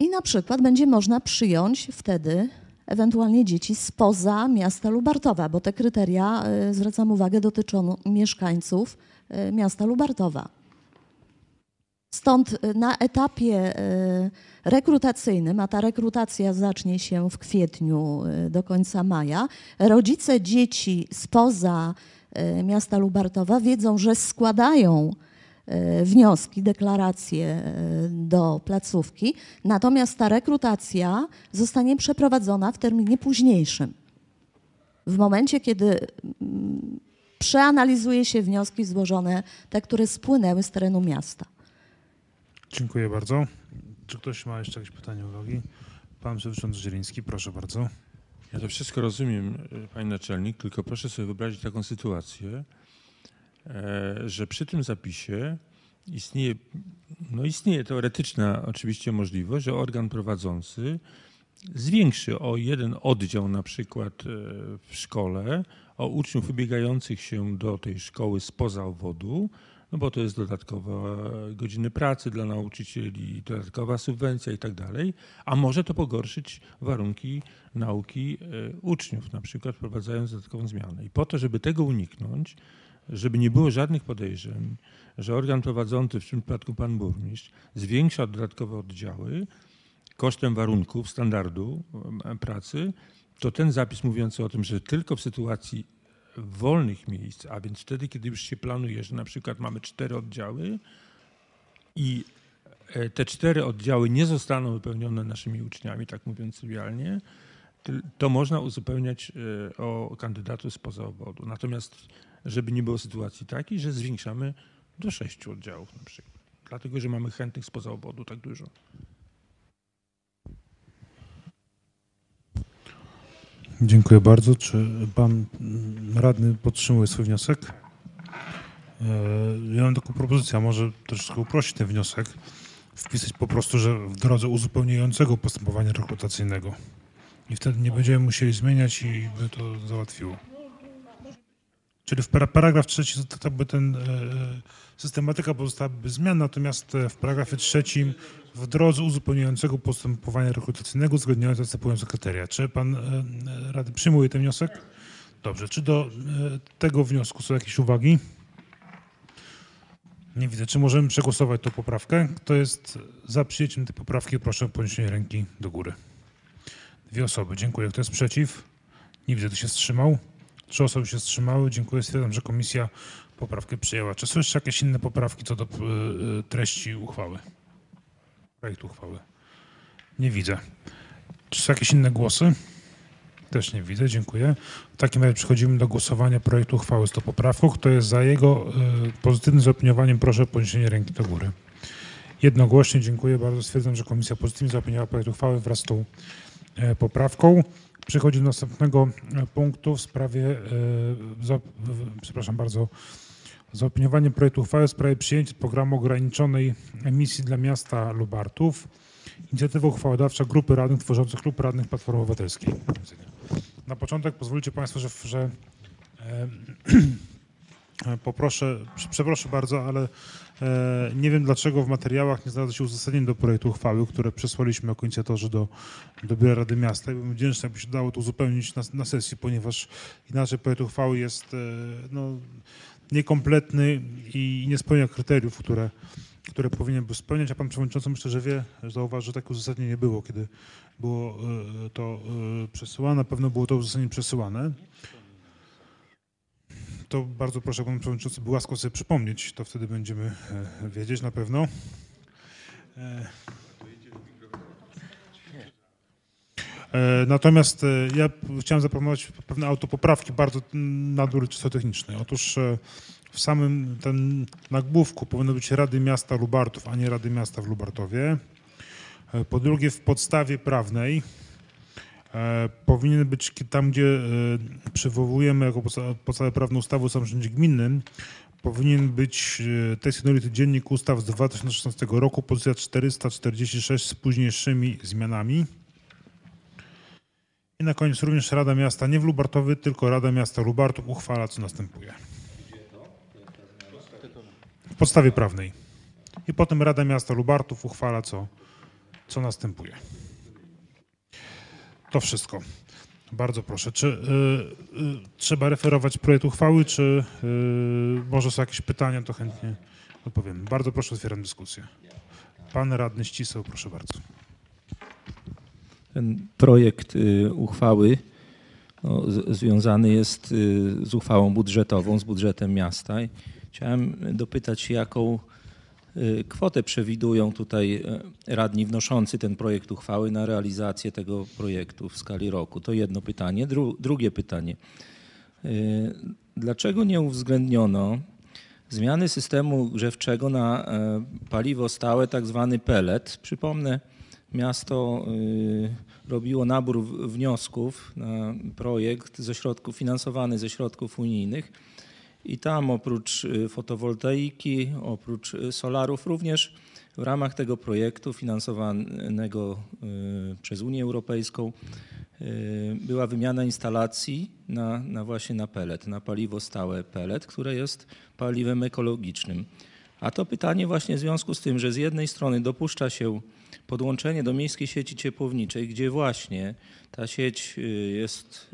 i na przykład będzie można przyjąć wtedy ewentualnie dzieci spoza miasta Lubartowa, bo te kryteria, y, zwracam uwagę, dotyczą mieszkańców y, miasta Lubartowa. Stąd y, na etapie rekrutacyjnym, a ta rekrutacja zacznie się w kwietniu do końca maja, rodzice dzieci spoza miasta Lubartowa wiedzą, że składają wnioski, deklaracje y, do placówki, natomiast ta rekrutacja zostanie przeprowadzona w terminie późniejszym. W momencie, kiedy przeanalizuje się wnioski złożone, te, które spłynęły z terenu miasta. Dziękuję bardzo. Czy ktoś ma jeszcze jakieś pytania, uwagi? Pan przewodniczący Zieliński, proszę bardzo. Ja to wszystko rozumiem, e, panie naczelnik, tylko proszę sobie wyobrazić taką sytuację, e, że przy tym zapisie istnieje, no istnieje teoretyczna oczywiście możliwość, że organ prowadzący zwiększy o jeden oddział na przykład e, w szkole o uczniów ubiegających się do tej szkoły spoza obwodu, no bo to jest dodatkowe godziny pracy dla nauczycieli, dodatkowa subwencja i tak dalej, a może to pogorszyć warunki nauki e, uczniów, na przykład wprowadzając dodatkową zmianę. I po to, żeby tego uniknąć, żeby nie było żadnych podejrzeń, że organ prowadzący, w tym przypadku pan burmistrz, zwiększa dodatkowe oddziały kosztem warunków, standardu e, pracy, to ten zapis mówiący o tym, że tylko w sytuacji wolnych miejsc, a więc wtedy, kiedy już się planuje, że na przykład mamy cztery oddziały i e, te cztery oddziały nie zostaną wypełnione naszymi uczniami, tak mówiąc trywialnie, to można uzupełniać e, o kandydatów spoza obwodu. Natomiast, żeby nie było sytuacji takiej, że zwiększamy do sześciu oddziałów na przykład, dlatego, że mamy chętnych spoza obwodu tak dużo. Dziękuję bardzo. Czy pan radny podtrzymuje swój wniosek? E, Ja mam taką propozycję, może troszeczkę uprościć ten wniosek. Wpisać po prostu, że w drodze uzupełniającego postępowania rekrutacyjnego. I wtedy nie będziemy musieli zmieniać i by to załatwiło. Czyli w para- paragraf trzeci, to tak by ten, e, systematyka pozostałaby zmian, natomiast e, w paragrafie trzecim w drodze uzupełniającego postępowania rekrutacyjnego uwzględniając następujące kryteria. Czy pan e, e, Rady przyjmuje ten wniosek? Dobrze. Czy do e, tego wniosku są jakieś uwagi? Nie widzę. Czy możemy przegłosować tą poprawkę? Kto jest za przyjęciem tej poprawki, proszę o podniesienie ręki do góry. Dwie osoby. Dziękuję. Kto jest przeciw? Nie widzę. Kto się wstrzymał? Trzy osoby się wstrzymały. Dziękuję. Stwierdzam, że komisja poprawkę przyjęła. Czy są jeszcze jakieś inne poprawki co do e, e, treści uchwały? Projektu uchwały. Nie widzę. Czy są jakieś inne głosy? Też nie widzę, dziękuję. W takim razie przechodzimy do głosowania projektu uchwały z tą poprawką. Kto jest za jego y, pozytywnym zaopiniowaniem, proszę o podniesienie ręki do góry. Jednogłośnie, dziękuję bardzo. Stwierdzam, że komisja pozytywnie zaopiniowała projekt uchwały wraz z tą e, poprawką. Przechodzimy do następnego e, punktu w sprawie, e, za, przepraszam bardzo, zaopiniowanie projektu uchwały w sprawie przyjęcia programu ograniczonej emisji dla miasta Lubartów. Inicjatywa uchwałodawcza grupy radnych tworzących klub radnych Platformy Obywatelskiej. Na początek pozwolicie Państwo, że, że e, poproszę, prze- przepraszam bardzo, ale e, nie wiem dlaczego w materiałach nie znalazło się uzasadnienie do projektu uchwały, które przesłaliśmy jako inicjatorzy do, do Biura Rady Miasta. I bym wdzięczny, jakby się dało to uzupełnić na, na sesji, ponieważ inaczej projekt uchwały jest e, no, niekompletny i nie spełnia kryteriów, które, które powinien był spełniać, a pan przewodniczący myślę, że wie, że zauważy, że takie uzasadnienie było, kiedy było e, to e, przesyłane. Na pewno było to uzasadnienie przesyłane. To bardzo proszę, pan przewodniczący był łaskaw sobie przypomnieć, to wtedy będziemy e, wiedzieć na pewno. E, E, Natomiast ja chciałem zaproponować pewne autopoprawki bardzo natury czysto technicznej. Otóż w samym ten nagłówku powinno być Rady Miasta Lubartów, a nie Rady Miasta w Lubartowie. Po drugie, w podstawie prawnej powinien być tam, gdzie e, przywołujemy jako podsta- podstawę prawną ustawy o samorządzie gminnym, powinien być e, tekst jednolity dziennik ustaw z 2016 roku, pozycja 446 z późniejszymi zmianami. I na koniec również Rada Miasta, nie w Lubartowie, tylko Rada Miasta Lubartów uchwala, co następuje. W podstawie prawnej. I potem Rada Miasta Lubartów uchwala, co, co następuje. To wszystko. Bardzo proszę. Czy y, y, trzeba referować projekt uchwały, czy y, może są jakieś pytania, to chętnie odpowiem. Bardzo proszę, otwieram dyskusję. Pan radny Ścisał, proszę bardzo. Ten projekt y, uchwały no, związany jest y, z uchwałą budżetową, z budżetem miasta. I chciałem dopytać jaką kwotę przewidują tutaj y, radni wnoszący ten projekt uchwały na realizację tego projektu w skali roku. To jedno pytanie. Dru, drugie pytanie. Y, Dlaczego nie uwzględniono zmiany systemu grzewczego na e, paliwo stałe, tak zwany pellet? Przypomnę, miasto y, robiło nabór wniosków na projekt ze środków, finansowany ze środków unijnych i tam oprócz y, fotowoltaiki, oprócz y, solarów również w ramach tego projektu finansowanego y, przez Unię Europejską była wymiana instalacji na, na właśnie na pellet, na paliwo stałe pellet, które jest paliwem ekologicznym. A to pytanie właśnie w związku z tym, że z jednej strony dopuszcza się podłączenie do miejskiej sieci ciepłowniczej, gdzie właśnie ta sieć jest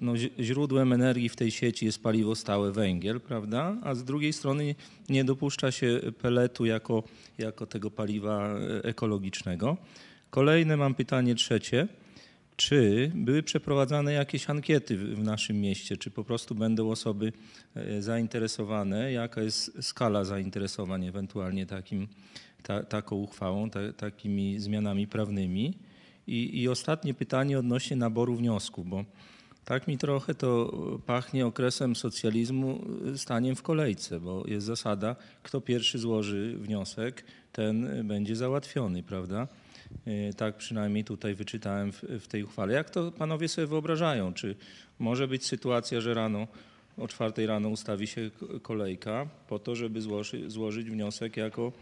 no, źródłem energii w tej sieci jest paliwo stałe węgiel, prawda? A z drugiej strony nie dopuszcza się peletu jako, jako tego paliwa e, ekologicznego. Kolejne mam pytanie trzecie. Czy były przeprowadzane jakieś ankiety w w naszym mieście? Czy po prostu będą osoby e, zainteresowane? Jaka jest skala zainteresowań ewentualnie takim, ta, taką uchwałą, ta, takimi zmianami prawnymi? I, I ostatnie pytanie odnośnie naboru wniosków, bo tak mi trochę to pachnie okresem socjalizmu y, staniem w kolejce, bo jest zasada, kto pierwszy złoży wniosek, ten będzie załatwiony, prawda? Y, Tak przynajmniej tutaj wyczytałem w, w tej uchwale. Jak to panowie sobie wyobrażają? Czy może być sytuacja, że rano o czwartej rano ustawi się kolejka po to, żeby złoży, złożyć wniosek jako,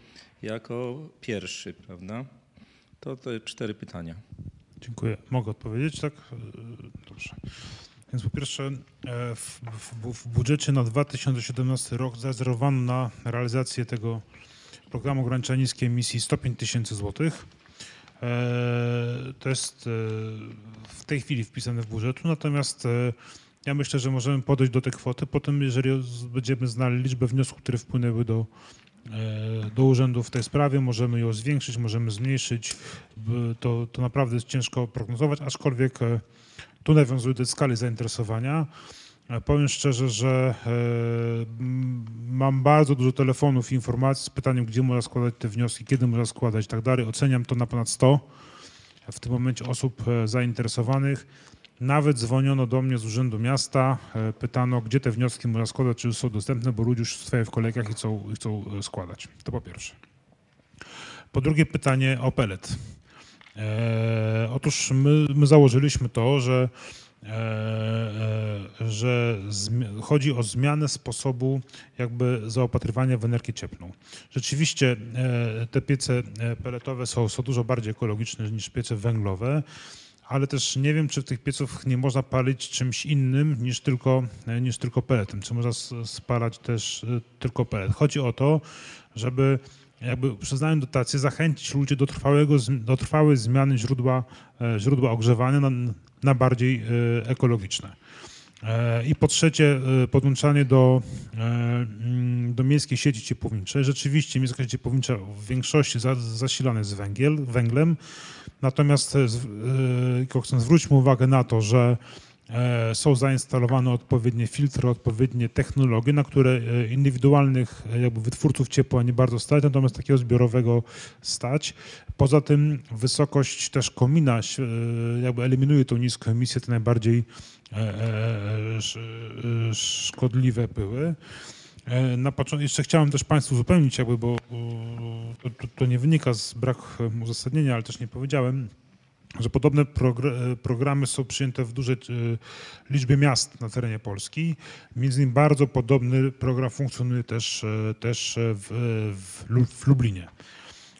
jako pierwszy, prawda? To te cztery pytania. Dziękuję. Mogę odpowiedzieć, tak? E, Dobrze. Więc po pierwsze, e, w, w, w budżecie na 2017 rok zarezerwowano na realizację tego programu ograniczenia niskiej emisji 105 tysięcy złotych. E, To jest w tej chwili wpisane w budżetu, natomiast ja myślę, że możemy podejść do tej kwoty. Potem, jeżeli z- będziemy znali liczbę wniosków, które wpłynęły do, do urzędu w tej sprawie, możemy ją zwiększyć, możemy zmniejszyć. To, to naprawdę jest ciężko prognozować, aczkolwiek e, tu nawiązuję do skali zainteresowania. E, Powiem szczerze, że e, mam bardzo dużo telefonów i informacji z pytaniem, gdzie można składać te wnioski, kiedy można składać i tak dalej. Oceniam to na ponad 100 w tym momencie osób e, zainteresowanych. Nawet dzwoniono do mnie z Urzędu Miasta, e, pytano, gdzie te wnioski można składać, czy już są dostępne, bo ludzie już stoją w kolejkach i chcą, chcą e, składać. To po pierwsze. Po drugie pytanie o pelet. E, otóż my, my założyliśmy to, że, że chodzi o zmianę sposobu jakby zaopatrywania w energię cieplną. Rzeczywiście te piece peletowe są, są dużo bardziej ekologiczne niż piece węglowe, ale też nie wiem, czy w tych piecach nie można palić czymś innym niż tylko, e, niż tylko peletem. Czy można spalać też e, tylko pelet. Chodzi o to, żeby jakby przyznając dotację, zachęcić ludzi do, trwałego, do trwałej zmiany źródła, e, źródła ogrzewania na, na bardziej ekologiczne. E, I po trzecie, e, podłączanie do, e, mm, do miejskiej sieci ciepłowniczej. Rzeczywiście miejska sieć ciepłownicza w większości za, zasilana jest węgiel, węglem, natomiast tylko chcę zwróćmy uwagę na to, że są zainstalowane odpowiednie filtry, odpowiednie technologie, na które e, indywidualnych e, jakby wytwórców ciepła nie bardzo stać, natomiast takiego zbiorowego stać. Poza tym wysokość też komina e, jakby eliminuje tą niską emisję, te najbardziej e, e, sz- e, szkodliwe pyły. E, Na początku jeszcze chciałem też Państwu uzupełnić, jakby, bo e, to, to nie wynika z braku uzasadnienia, ale też nie powiedziałem, że podobne progr- programy są przyjęte w dużej e, liczbie miast na terenie Polski. Między innymi bardzo podobny program funkcjonuje też, e, też e, w, w, Lu- w Lublinie.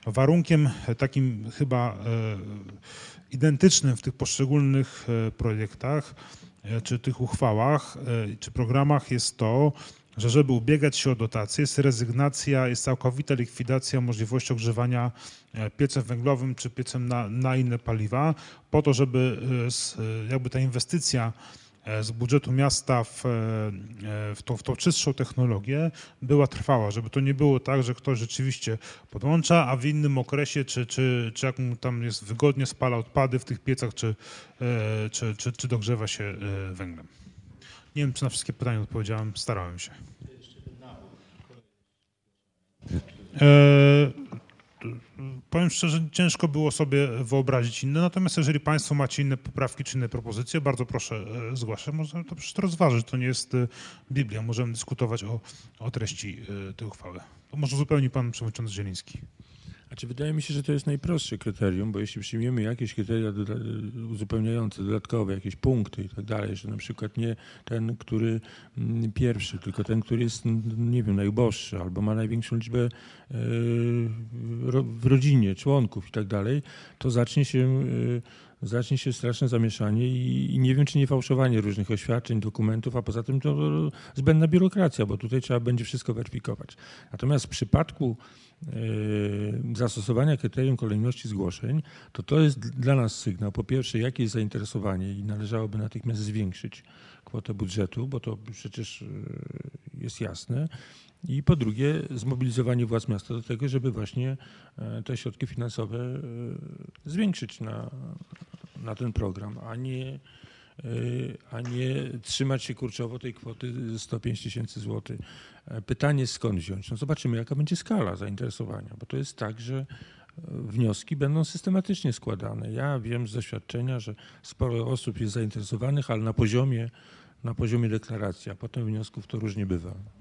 Warunkiem takim chyba identycznym w tych poszczególnych projektach czy tych uchwałach czy programach jest to, że żeby ubiegać się o dotację, jest rezygnacja, jest całkowita likwidacja możliwości ogrzewania e, piecem węglowym czy piecem na, na inne paliwa, po to, żeby e, e, jakby ta inwestycja z budżetu miasta w, w, tą, w tą czystszą technologię była trwała, żeby to nie było tak, że ktoś rzeczywiście podłącza, a w innym okresie, czy, czy, czy jak mu tam jest wygodnie, spala odpady w tych piecach, czy, czy, czy, czy dogrzewa się węglem. Nie wiem, czy na wszystkie pytania odpowiedziałem, starałem się. E, Powiem szczerze, ciężko było sobie wyobrazić inne, natomiast jeżeli Państwo macie inne poprawki czy inne propozycje, bardzo proszę e, zgłaszać. Można to przecież rozważyć, to nie jest e, Biblia. Możemy dyskutować o, o treści e, tej uchwały. To może zupełnie Pan Przewodniczący Zieliński. Znaczy, wydaje mi się, że to jest najprostsze kryterium, bo jeśli przyjmiemy jakieś kryteria doda uzupełniające, dodatkowe, jakieś punkty i tak dalej, że na przykład nie ten, który mm, pierwszy, tylko ten, który jest, nie wiem, najuboższy albo ma największą liczbę e, w rodzinie, członków i tak dalej, to zacznie się, e, zacznie się straszne zamieszanie i, nie wiem, czy nie fałszowanie różnych oświadczeń, dokumentów, a poza tym to zbędna biurokracja, bo tutaj trzeba będzie wszystko weryfikować. Natomiast w przypadku e, zastosowania kryterium kolejności zgłoszeń, to to jest dla nas sygnał, po pierwsze, jakie jest zainteresowanie i należałoby natychmiast zwiększyć kwotę budżetu, bo to przecież e, jest jasne. I po drugie, zmobilizowanie władz miasta do tego, żeby właśnie e, te środki finansowe e, zwiększyć na, na ten program, a nie, e, a nie trzymać się kurczowo tej kwoty 105 tysięcy złotych. Pytanie skąd wziąć? No zobaczymy, jaka będzie skala zainteresowania, bo to jest tak, że wnioski będą systematycznie składane. Ja wiem z doświadczenia, że sporo osób jest zainteresowanych, ale na poziomie, na poziomie deklaracji, a potem wniosków to różnie bywa.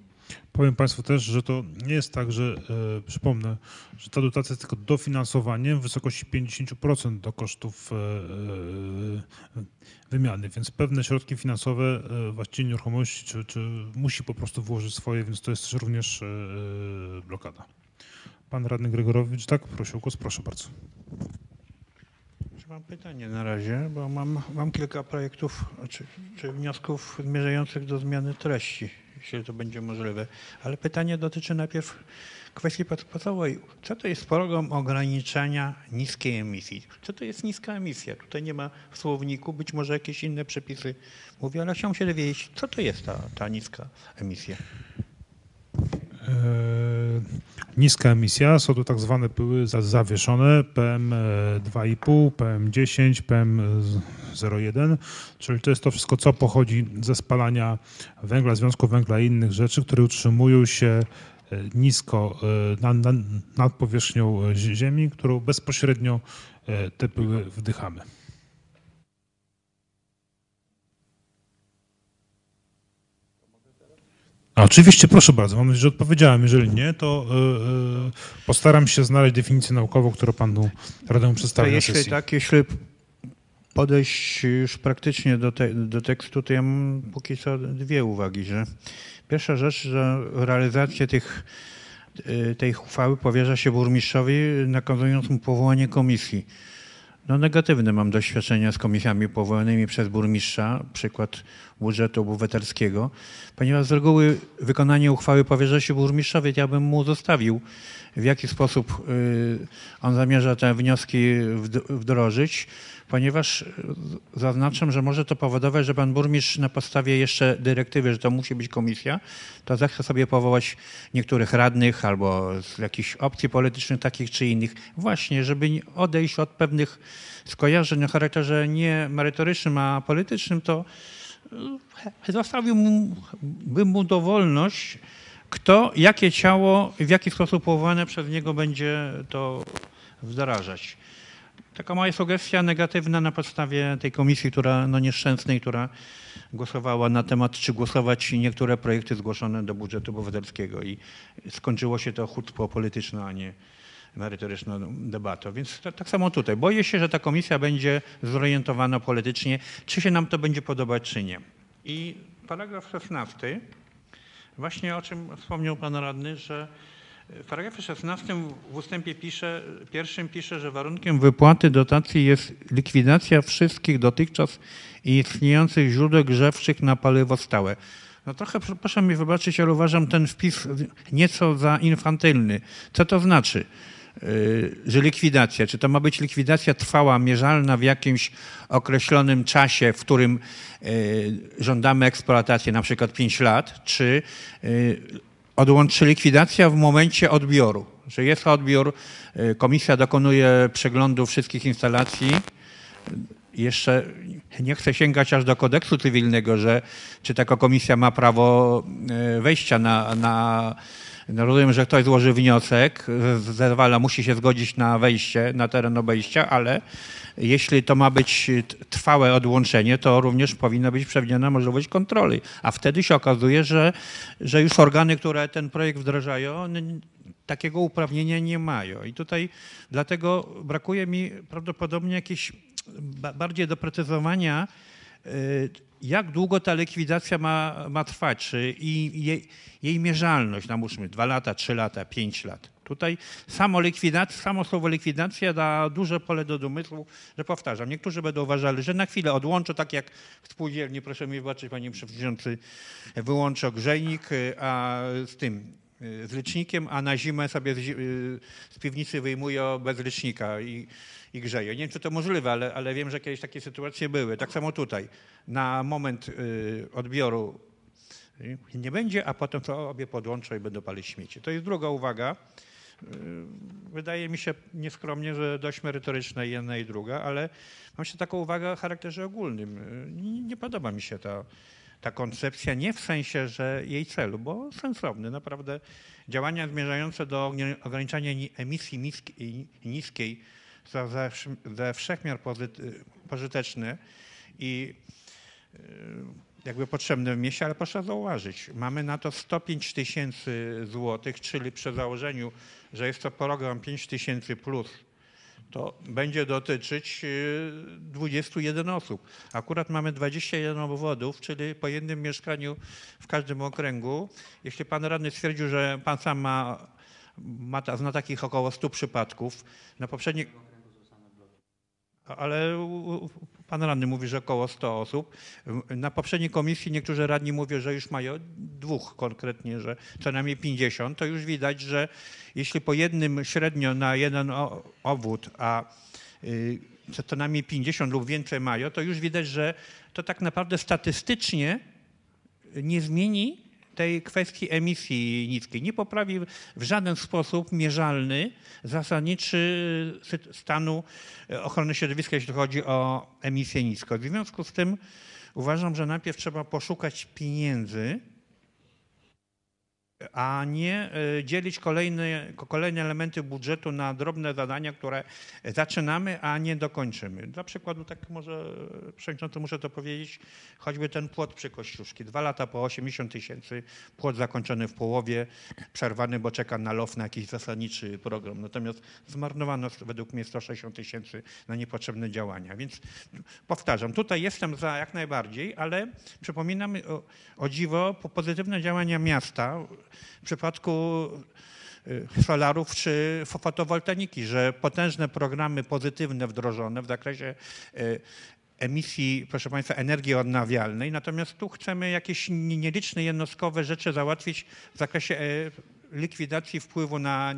Powiem Państwu też, że to nie jest tak, że e, przypomnę, że ta dotacja jest tylko dofinansowaniem w wysokości 50% do kosztów e, e, wymiany, więc pewne środki finansowe e, właściciel nieruchomości czy, czy musi po prostu włożyć swoje, więc to jest też również e, blokada. Pan radny Gregorowicz, tak? Prosił głos, proszę bardzo. Mam pytanie na razie, bo mam, mam kilka projektów czy, czy wniosków zmierzających do zmiany treści, jeśli to będzie możliwe. Ale pytanie dotyczy najpierw kwestii podstawowej. Co to jest program ograniczenia niskiej emisji? Co to jest niska emisja? Tutaj nie ma w słowniku, być może jakieś inne przepisy mówię, ale chciałem się dowiedzieć, co to jest ta, ta niska emisja? E, Niska emisja, są to tak zwane pyły za- zawieszone PM2,5, PM10, PM01, czyli to jest to wszystko, co pochodzi ze spalania węgla, związku węgla i innych rzeczy, które utrzymują się e, nisko e, na, na, nad powierzchnią zi- ziemi, którą bezpośrednio e, te pyły wdychamy. Oczywiście, proszę bardzo. Mam nadzieję, że odpowiedziałem. Jeżeli nie, to y, y, postaram się znaleźć definicję naukową, którą panu przedstawię na jeśli sesji. tak, jeśli podejść już praktycznie do, te, do tekstu, to ja mam póki co dwie uwagi, że pierwsza rzecz, że realizację tych, y, tej uchwały powierza się burmistrzowi, nakazując mu powołanie komisji. No negatywne mam doświadczenia z komisjami powołanymi przez burmistrza, przykład budżetu obywatelskiego, ponieważ z reguły wykonanie uchwały powierza się burmistrzowi, ja bym mu zostawił, w jaki sposób y, on zamierza te wnioski wd- wdrożyć, ponieważ y, zaznaczam, że może to powodować, że pan burmistrz na podstawie jeszcze dyrektywy, że to musi być komisja, to zechce sobie powołać niektórych radnych albo z jakichś opcji politycznych takich czy innych, właśnie, żeby odejść od pewnych skojarzeń o charakterze nie merytorycznym, a politycznym, to y, zostawiłbym mu dowolność, kto, jakie ciało, w jaki sposób powołane przez niego będzie to wdrażać. Taka moja sugestia negatywna na podstawie tej komisji, która, no nieszczęsnej, która głosowała na temat, czy głosować niektóre projekty zgłoszone do budżetu obywatelskiego i skończyło się to chucpo polityczne, a nie merytoryczną debatą. Więc to, tak samo tutaj. Boję się, że ta komisja będzie zorientowana politycznie, czy się nam to będzie podobać, czy nie. I paragraf 16, właśnie o czym wspomniał pan radny, że w paragrafie 16 w ustępie pisze, pierwszym pisze, że warunkiem wypłaty dotacji jest likwidacja wszystkich dotychczas istniejących źródeł grzewczych na paliwo stałe. No trochę, pr- proszę mi wybaczyć, ale uważam ten wpis nieco za infantylny. Co to znaczy? Yy, Że likwidacja, czy to ma być likwidacja trwała, mierzalna w jakimś określonym czasie, w którym yy, żądamy eksploatacji, na przykład 5 lat, czy yy, odłączy likwidacja w momencie odbioru, że jest odbiór, yy, komisja dokonuje przeglądu wszystkich instalacji, jeszcze nie chcę sięgać aż do kodeksu cywilnego, że czy taka komisja ma prawo e, wejścia na, na no rozumiem, że ktoś złoży wniosek, zezwala, musi się zgodzić na wejście na teren obejścia, ale jeśli to ma być t- trwałe odłączenie, to również powinna być przewidziana możliwość kontroli. A wtedy się okazuje, że, że już organy, które ten projekt wdrażają, takiego uprawnienia nie mają. I tutaj dlatego brakuje mi prawdopodobnie jakieś ba- bardziej doprecyzowania, y, jak długo ta likwidacja ma, ma trwać, czy i jej, jej mierzalność, nałóżmy dwa lata, trzy lata, pięć lat. Tutaj samo, likwidacja, samo słowo likwidacja da duże pole do domysłu, że powtarzam, niektórzy będą uważali, że na chwilę odłączę, tak jak w spółdzielni, proszę mi wybaczyć panie przewodniczący, wyłączę grzejnik, y, a z tym, y, z licznikiem, a na zimę sobie z, y, z piwnicy wyjmuję bez licznika i, i grzeję. Nie wiem, czy to możliwe, ale, ale wiem, że kiedyś takie sytuacje były. Tak samo tutaj. Na moment y, odbioru nie będzie, a potem to obie podłączę i będą palić śmieci. To jest druga uwaga. Wydaje mi się nieskromnie, że dość merytoryczna jedna i druga, ale mam jeszcze taką uwagę o charakterze ogólnym. Nie, podoba mi się ta, ta koncepcja, nie w sensie, że jej celu, bo sensowny, naprawdę działania zmierzające do ograniczania ni- emisji niskiej, są ze, ze wszechmiar pożyteczne i y, jakby potrzebne w mieście, ale proszę zauważyć, mamy na to 105 tysięcy złotych, czyli przy założeniu, że jest to program 5 tysięcy plus, to będzie dotyczyć y, 21 osób. Akurat mamy 21 obwodów, czyli po jednym mieszkaniu w każdym okręgu. Jeśli pan radny stwierdził, że pan sam ma, ma zna takich około 100 przypadków, na poprzedniej... Ale pan radny mówi, że około 100 osób. Na poprzedniej komisji niektórzy radni mówią, że już mają dwóch konkretnie, że co najmniej 50. To już widać, że jeśli po jednym średnio na jeden obwód, a y, co najmniej 50 lub więcej mają, to już widać, że to tak naprawdę statystycznie nie zmieni tej kwestii emisji niskiej. Nie poprawi w żaden sposób mierzalny, zasadniczy stanu e, ochrony środowiska, jeśli chodzi o emisję niską. W związku z tym uważam, że najpierw trzeba poszukać pieniędzy, a nie e, dzielić kolejne, kolejne elementy budżetu na drobne zadania, które zaczynamy, a nie dokończymy. Dla przykładu, tak może przewodniczący muszę to powiedzieć, choćby ten płot przy Kościuszki. Dwa lata po 80 tysięcy, płot zakończony w połowie, przerwany, bo czeka na LOF na jakiś zasadniczy program. Natomiast zmarnowano według mnie 160 tysięcy na niepotrzebne działania. Więc powtarzam, tutaj jestem za jak najbardziej, ale przypominam o, o dziwo po pozytywne działania miasta w przypadku y, solarów czy fo- fotowoltaiki, że potężne programy pozytywne wdrożone w zakresie y, emisji, proszę Państwa, energii odnawialnej. Natomiast tu chcemy jakieś nie- nieliczne jednostkowe rzeczy załatwić w zakresie e, likwidacji wpływu na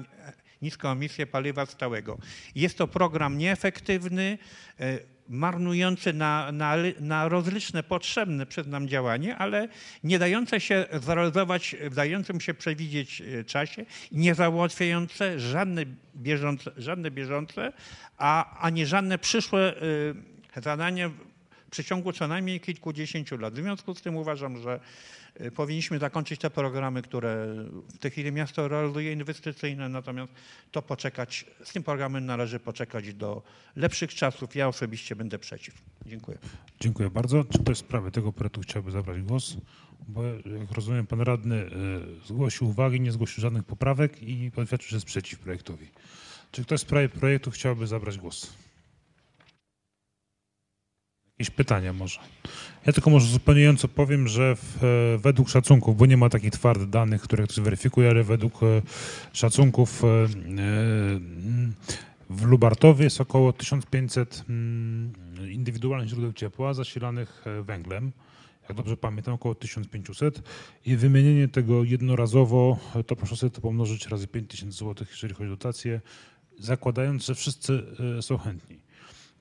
niską emisję paliwa stałego. Jest to program nieefektywny, e, marnujący na, na, na rozliczne potrzebne przez nam działanie, ale nie dające się zrealizować w dającym się przewidzieć e, czasie, nie załatwiające żadne bieżące, żadne bieżące a ani żadne przyszłe e, zadanie w przeciągu co najmniej kilkudziesięciu lat. W związku z tym uważam, że powinniśmy zakończyć te programy, które w tej chwili miasto realizuje inwestycyjne, natomiast to poczekać, z tym programem należy poczekać do lepszych czasów. Ja osobiście będę przeciw. Dziękuję. Dziękuję bardzo. Czy ktoś w sprawie tego projektu chciałby zabrać głos? Bo jak rozumiem, pan radny e, zgłosił uwagi, nie zgłosił żadnych poprawek i poświadczył, że jest przeciw projektowi. Czy ktoś w sprawie projektu chciałby zabrać głos? Jakieś pytania może? Ja tylko może uzupełniająco powiem, że w, e, według szacunków, bo nie ma takich twardych danych, które ktoś weryfikuje, ale według e, szacunków e, w Lubartowie jest około 1500 mm, indywidualnych źródeł ciepła zasilanych węglem jak dobrze pamiętam, około 1500 i wymienienie tego jednorazowo, to proszę sobie to pomnożyć razy 5000 zł, jeżeli chodzi o dotacje, zakładając, że wszyscy są chętni.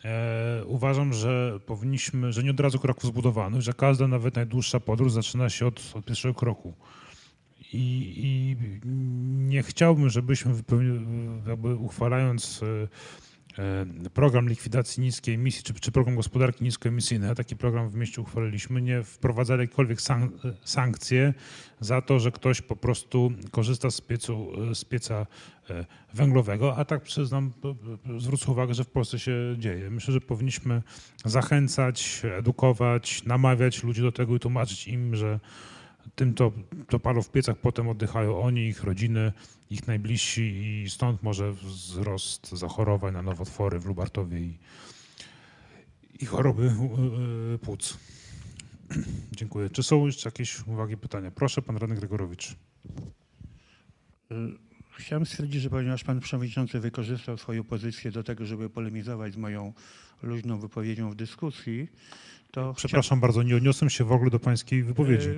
E, uważam, że powinniśmy, że nie od razu kroków zbudowano, że każda, nawet najdłuższa podróż zaczyna się od, od pierwszego kroku. I, I nie chciałbym, żebyśmy jakby uchwalając e, program likwidacji niskiej emisji, czy, czy program gospodarki niskoemisyjnej, taki program w mieście uchwaliliśmy, nie wprowadzali jakiekolwiek sank sankcje za to, że ktoś po prostu korzysta z, piecu, z pieca e, węglowego, a tak przyznam, zwrócę uwagę, że w Polsce się dzieje. Myślę, że powinniśmy zachęcać, edukować, namawiać ludzi do tego i tłumaczyć im, że tym to, to palą w piecach, potem oddychają oni, ich rodziny, ich najbliżsi i stąd może wzrost zachorowań na nowotwory w Lubartowie i, i choroby płuc. Dziękuję. Czy są jeszcze jakieś uwagi, pytania? Proszę, pan radny Gregorowicz. Y, Chciałem stwierdzić, że ponieważ pan przewodniczący wykorzystał swoją pozycję do tego, żeby polemizować z moją luźną wypowiedzią w dyskusji, to Przepraszam bardzo, nie odniosłem się w ogóle do pańskiej wypowiedzi. E,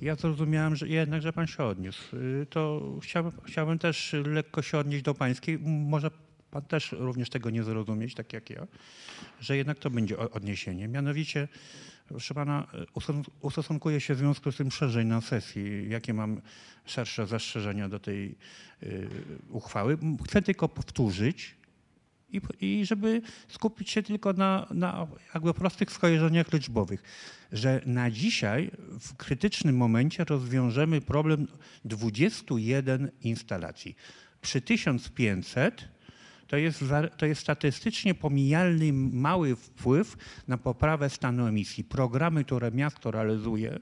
ja zrozumiałem, że jednak, że pan się odniósł. Y, To chciałbym, chciałbym też lekko się odnieść do pańskiej. Może pan też również tego nie zrozumieć, tak jak ja, że jednak to będzie odniesienie. Mianowicie, proszę pana, ustosun- ustosunkuję się w związku z tym szerzej na sesji, jakie mam szersze zastrzeżenia do tej y, uchwały. Chcę tylko powtórzyć, i, i żeby skupić się tylko na, na jakby prostych skojarzeniach liczbowych, że na dzisiaj w krytycznym momencie rozwiążemy problem 21 instalacji. Przy 1500 to jest, to jest statystycznie pomijalny mały wpływ na poprawę stanu emisji. Programy, które miasto realizuje,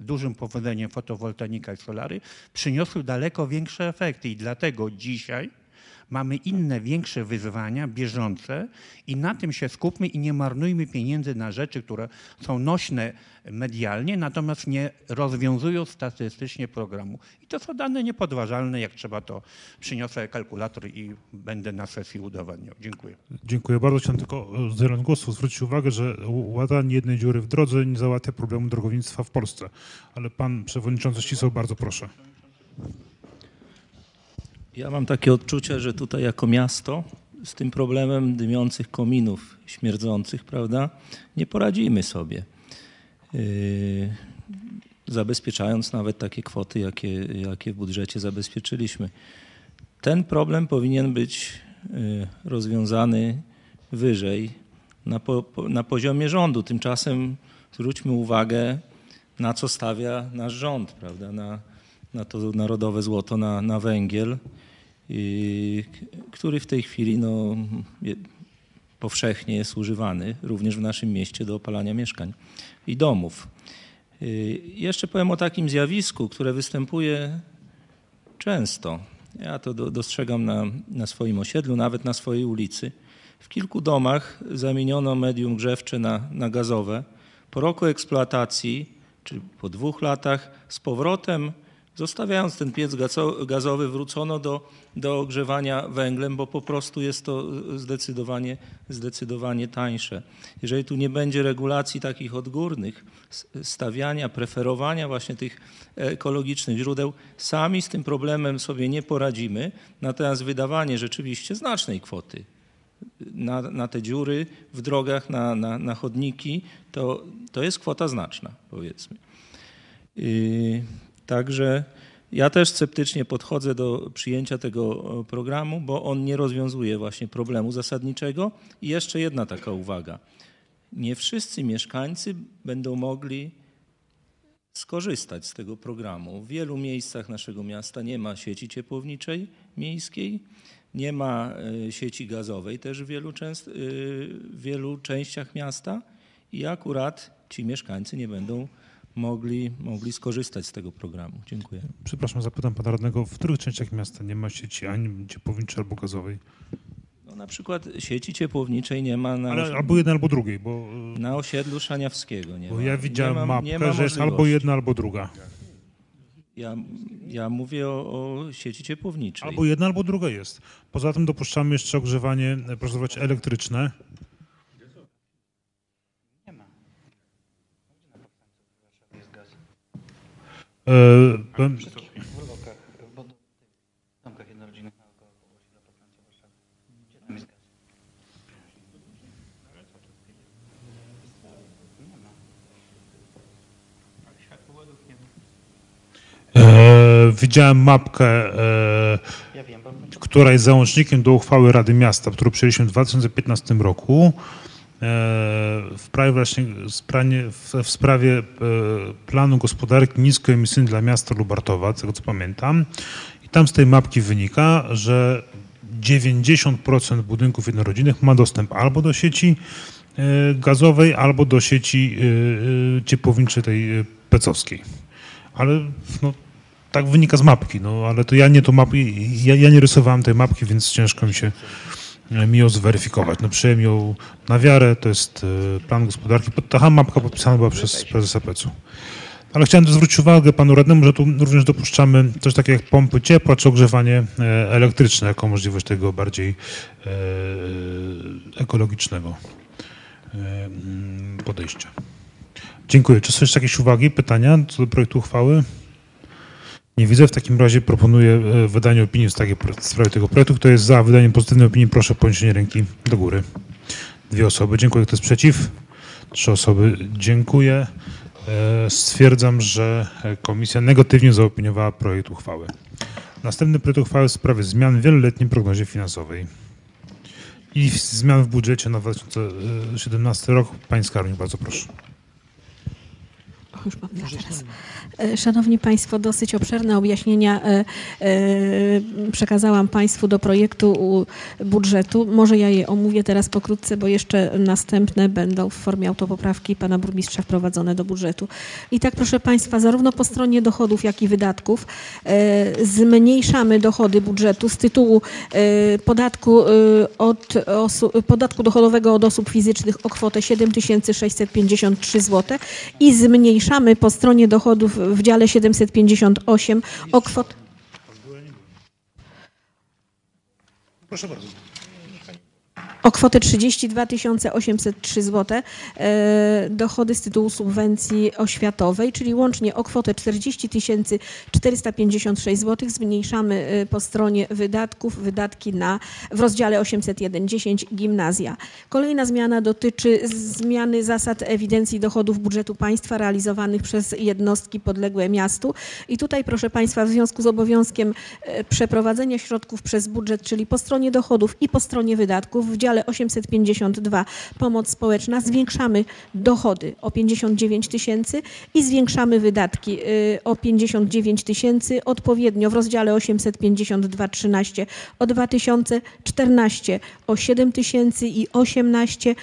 dużym powodzeniem fotowoltaika i solary, przyniosły daleko większe efekty i dlatego dzisiaj mamy inne, większe wyzwania bieżące i na tym się skupmy i nie marnujmy pieniędzy na rzeczy, które są nośne medialnie, natomiast nie rozwiązują statystycznie programu. I to są dane niepodważalne, jak trzeba to przyniosę kalkulator i będę na sesji udowadniał. Dziękuję. Dziękuję bardzo. Chciałem tylko e, zabierając głosu zwrócić uwagę, że łatanie jednej dziury w drodze nie załatwia problemu drogownictwa w Polsce. Ale pan przewodniczący ścisnął, bardzo proszę. Ja mam takie odczucie, że tutaj jako miasto z tym problemem dymiących kominów śmierdzących, prawda, nie poradzimy sobie. Yy, zabezpieczając nawet takie kwoty, jakie, jakie w budżecie zabezpieczyliśmy. Ten problem powinien być yy, rozwiązany wyżej, na, po, na poziomie rządu. Tymczasem zwróćmy uwagę, na co stawia nasz rząd, prawda, na, na to narodowe złoto, na, na węgiel, który w tej chwili no, powszechnie jest używany również w naszym mieście do opalania mieszkań i domów. Y, Jeszcze powiem o takim zjawisku, które występuje często. Ja to do, dostrzegam na, na swoim osiedlu, nawet na swojej ulicy. W kilku domach zamieniono medium grzewcze na, na gazowe. Po roku eksploatacji, czy po dwóch latach, z powrotem, zostawiając ten piec gazo- gazowy, wrócono do, do ogrzewania węglem, bo po prostu jest to zdecydowanie, zdecydowanie tańsze. Jeżeli tu nie będzie regulacji takich odgórnych, stawiania, preferowania właśnie tych ekologicznych źródeł, sami z tym problemem sobie nie poradzimy, natomiast wydawanie rzeczywiście znacznej kwoty na, na te dziury w drogach, na, na, na chodniki, to, to jest kwota znaczna, powiedzmy. Yy, Także ja też sceptycznie podchodzę do przyjęcia tego e, programu, bo on nie rozwiązuje właśnie problemu zasadniczego. I jeszcze jedna taka uwaga. Nie wszyscy mieszkańcy będą mogli skorzystać z tego programu. W wielu miejscach naszego miasta nie ma sieci ciepłowniczej miejskiej, nie ma e, sieci gazowej też w wielu, częst, e, w wielu częściach miasta i akurat ci mieszkańcy nie będą mogli, mogli skorzystać z tego programu. Dziękuję. Przepraszam, zapytam pana radnego, w których częściach miasta nie ma sieci ani ciepłowniczej albo gazowej? No, na przykład sieci ciepłowniczej nie ma na, Ale albo jednej, albo drugiej, bo, na osiedlu Szaniawskiego. Nie bo ma, ja widziałem nie ma, mapkę, nie ma że jest albo jedna, albo druga. Ja, ja mówię o, o sieci ciepłowniczej. Albo jedna, albo druga jest. Poza tym dopuszczamy jeszcze ogrzewanie, proszę elektryczne. powiem- W Urlokach, w domkach jednorodzinnych naokoło osiedla Pokrońca Warszawy. Gdzie tam jest E, widziałem mapkę, e, która jest załącznikiem do uchwały Rady Miasta, którą przyjęliśmy w 2015 roku. W, prawie właśnie, w, sprawie e, planu gospodarki niskoemisyjnej dla miasta Lubartowa, z tego co pamiętam. I tam z tej mapki wynika, że 90% budynków jednorodzinnych ma dostęp albo do sieci e, gazowej, albo do sieci e, ciepłowniczej tej pecowskiej. Ale no, tak wynika z mapki, no ale to ja nie to map, ja, ja nie rysowałem tej mapki, więc ciężko mi się mi ją zweryfikować. No przyjąłem ją na wiarę, to jest e, plan gospodarki. Ta mapka podpisana była przez prezesa PEC-u. Ale chciałem też zwrócić uwagę panu radnemu, że tu również dopuszczamy coś takiego jak pompy ciepła czy ogrzewanie e, elektryczne jako możliwość tego bardziej e, ekologicznego mm, podejścia. Dziękuję. Czy są jeszcze jakieś uwagi, pytania co do projektu uchwały? Nie widzę. W takim razie proponuję e, wydanie opinii w sprawie tego projektu. Kto jest za wydaniem pozytywnej opinii, proszę o podniesienie ręki do góry. Dwie osoby. Dziękuję. Kto jest przeciw? Trzy osoby. Dziękuję. E, Stwierdzam, że e, komisja negatywnie zaopiniowała projekt uchwały. Następny projekt uchwały w sprawie zmian w wieloletniej prognozie finansowej i zmian w budżecie na 2017 rok. Pani Skaruń, bardzo proszę. Już mam teraz. E, Szanowni Państwo, dosyć obszerne objaśnienia e, e, przekazałam Państwu do projektu budżetu. Może ja je omówię teraz pokrótce, bo jeszcze następne będą w formie autopoprawki Pana Burmistrza wprowadzone do budżetu. I tak, proszę Państwa, zarówno po stronie dochodów, jak i wydatków zmniejszamy dochody budżetu z tytułu podatku, od podatku dochodowego od osób fizycznych o kwotę 7653 zł i zmniejszamy po stronie dochodów w dziale 758 o kwotę Proszę bardzo. O kwotę 32 803 zł dochody z tytułu subwencji oświatowej, czyli łącznie o kwotę 40 456 zł zmniejszamy e, po stronie wydatków wydatki na w rozdziale 801.10 gimnazja. Kolejna zmiana dotyczy zmiany zasad ewidencji dochodów budżetu państwa realizowanych przez jednostki podległe miastu i tutaj proszę Państwa w związku z obowiązkiem e, przeprowadzenia środków przez budżet, czyli po stronie dochodów i po stronie wydatków w dziale 852 pomoc społeczna. Zwiększamy dochody o 59 tysięcy i zwiększamy wydatki y, o 59 tysięcy. Odpowiednio w rozdziale 852 13 o 2014 o 7 tysięcy i 18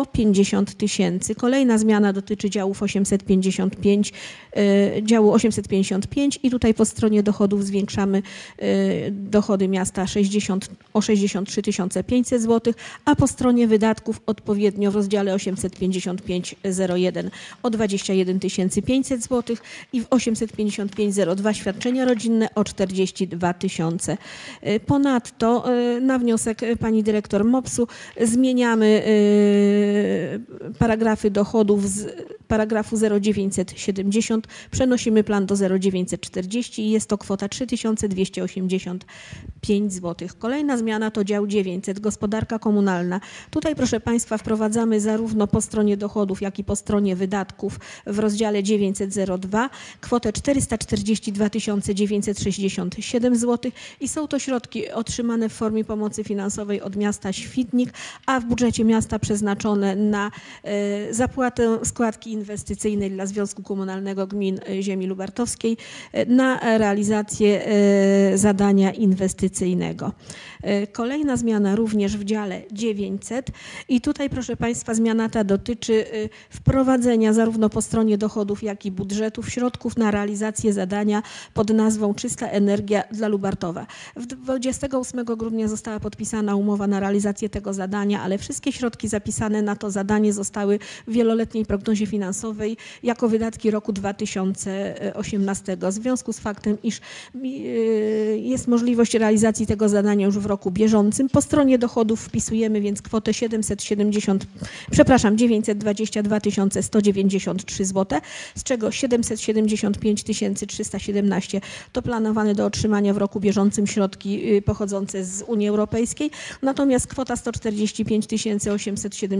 o 50 tysięcy. Kolejna zmiana dotyczy działów 855, y, działu 855 i tutaj po stronie dochodów zwiększamy y, dochody miasta 60, o 63 500 zł, a po stronie wydatków odpowiednio w rozdziale 855.01 o 21 500 zł i w 855.02 świadczenia rodzinne o 42 tysiące. Y, Ponadto na wniosek pani dyrektor MOPS-u zmieniamy paragrafy dochodów z paragrafu 0970 przenosimy plan do 0940 i jest to kwota 3285 zł. Kolejna zmiana to dział 900 gospodarka komunalna. Tutaj proszę Państwa wprowadzamy zarówno po stronie dochodów, jak i po stronie wydatków w rozdziale 902 kwotę 442 967 zł i są to środki otrzymane w formie pomocy finansowej od miasta Świdnik, a w budżecie miasta przeznaczone na e, zapłatę składki inwestycyjnej dla Związku Komunalnego Gmin e, Ziemi Lubartowskiej e, na realizację zadania inwestycyjnego. Kolejna zmiana również w dziale 900 i tutaj proszę Państwa zmiana ta dotyczy wprowadzenia zarówno po stronie dochodów, jak i budżetów środków na realizację zadania pod nazwą Czysta Energia dla Lubartowa. W 28 grudnia została podpisana umowa na realizację tego zadania, ale wszystkie środki zapisane na to zadanie zostały w wieloletniej prognozie finansowej jako wydatki roku 2018. W związku z faktem, iż y, jest możliwość realizacji tego zadania już w roku bieżącym, po stronie dochodów wpisujemy więc kwotę 770, przepraszam, 922 193 zł, z czego 775 317 to planowane do otrzymania w roku bieżącym środki y, pochodzące z Unii Europejskiej, natomiast kwota 145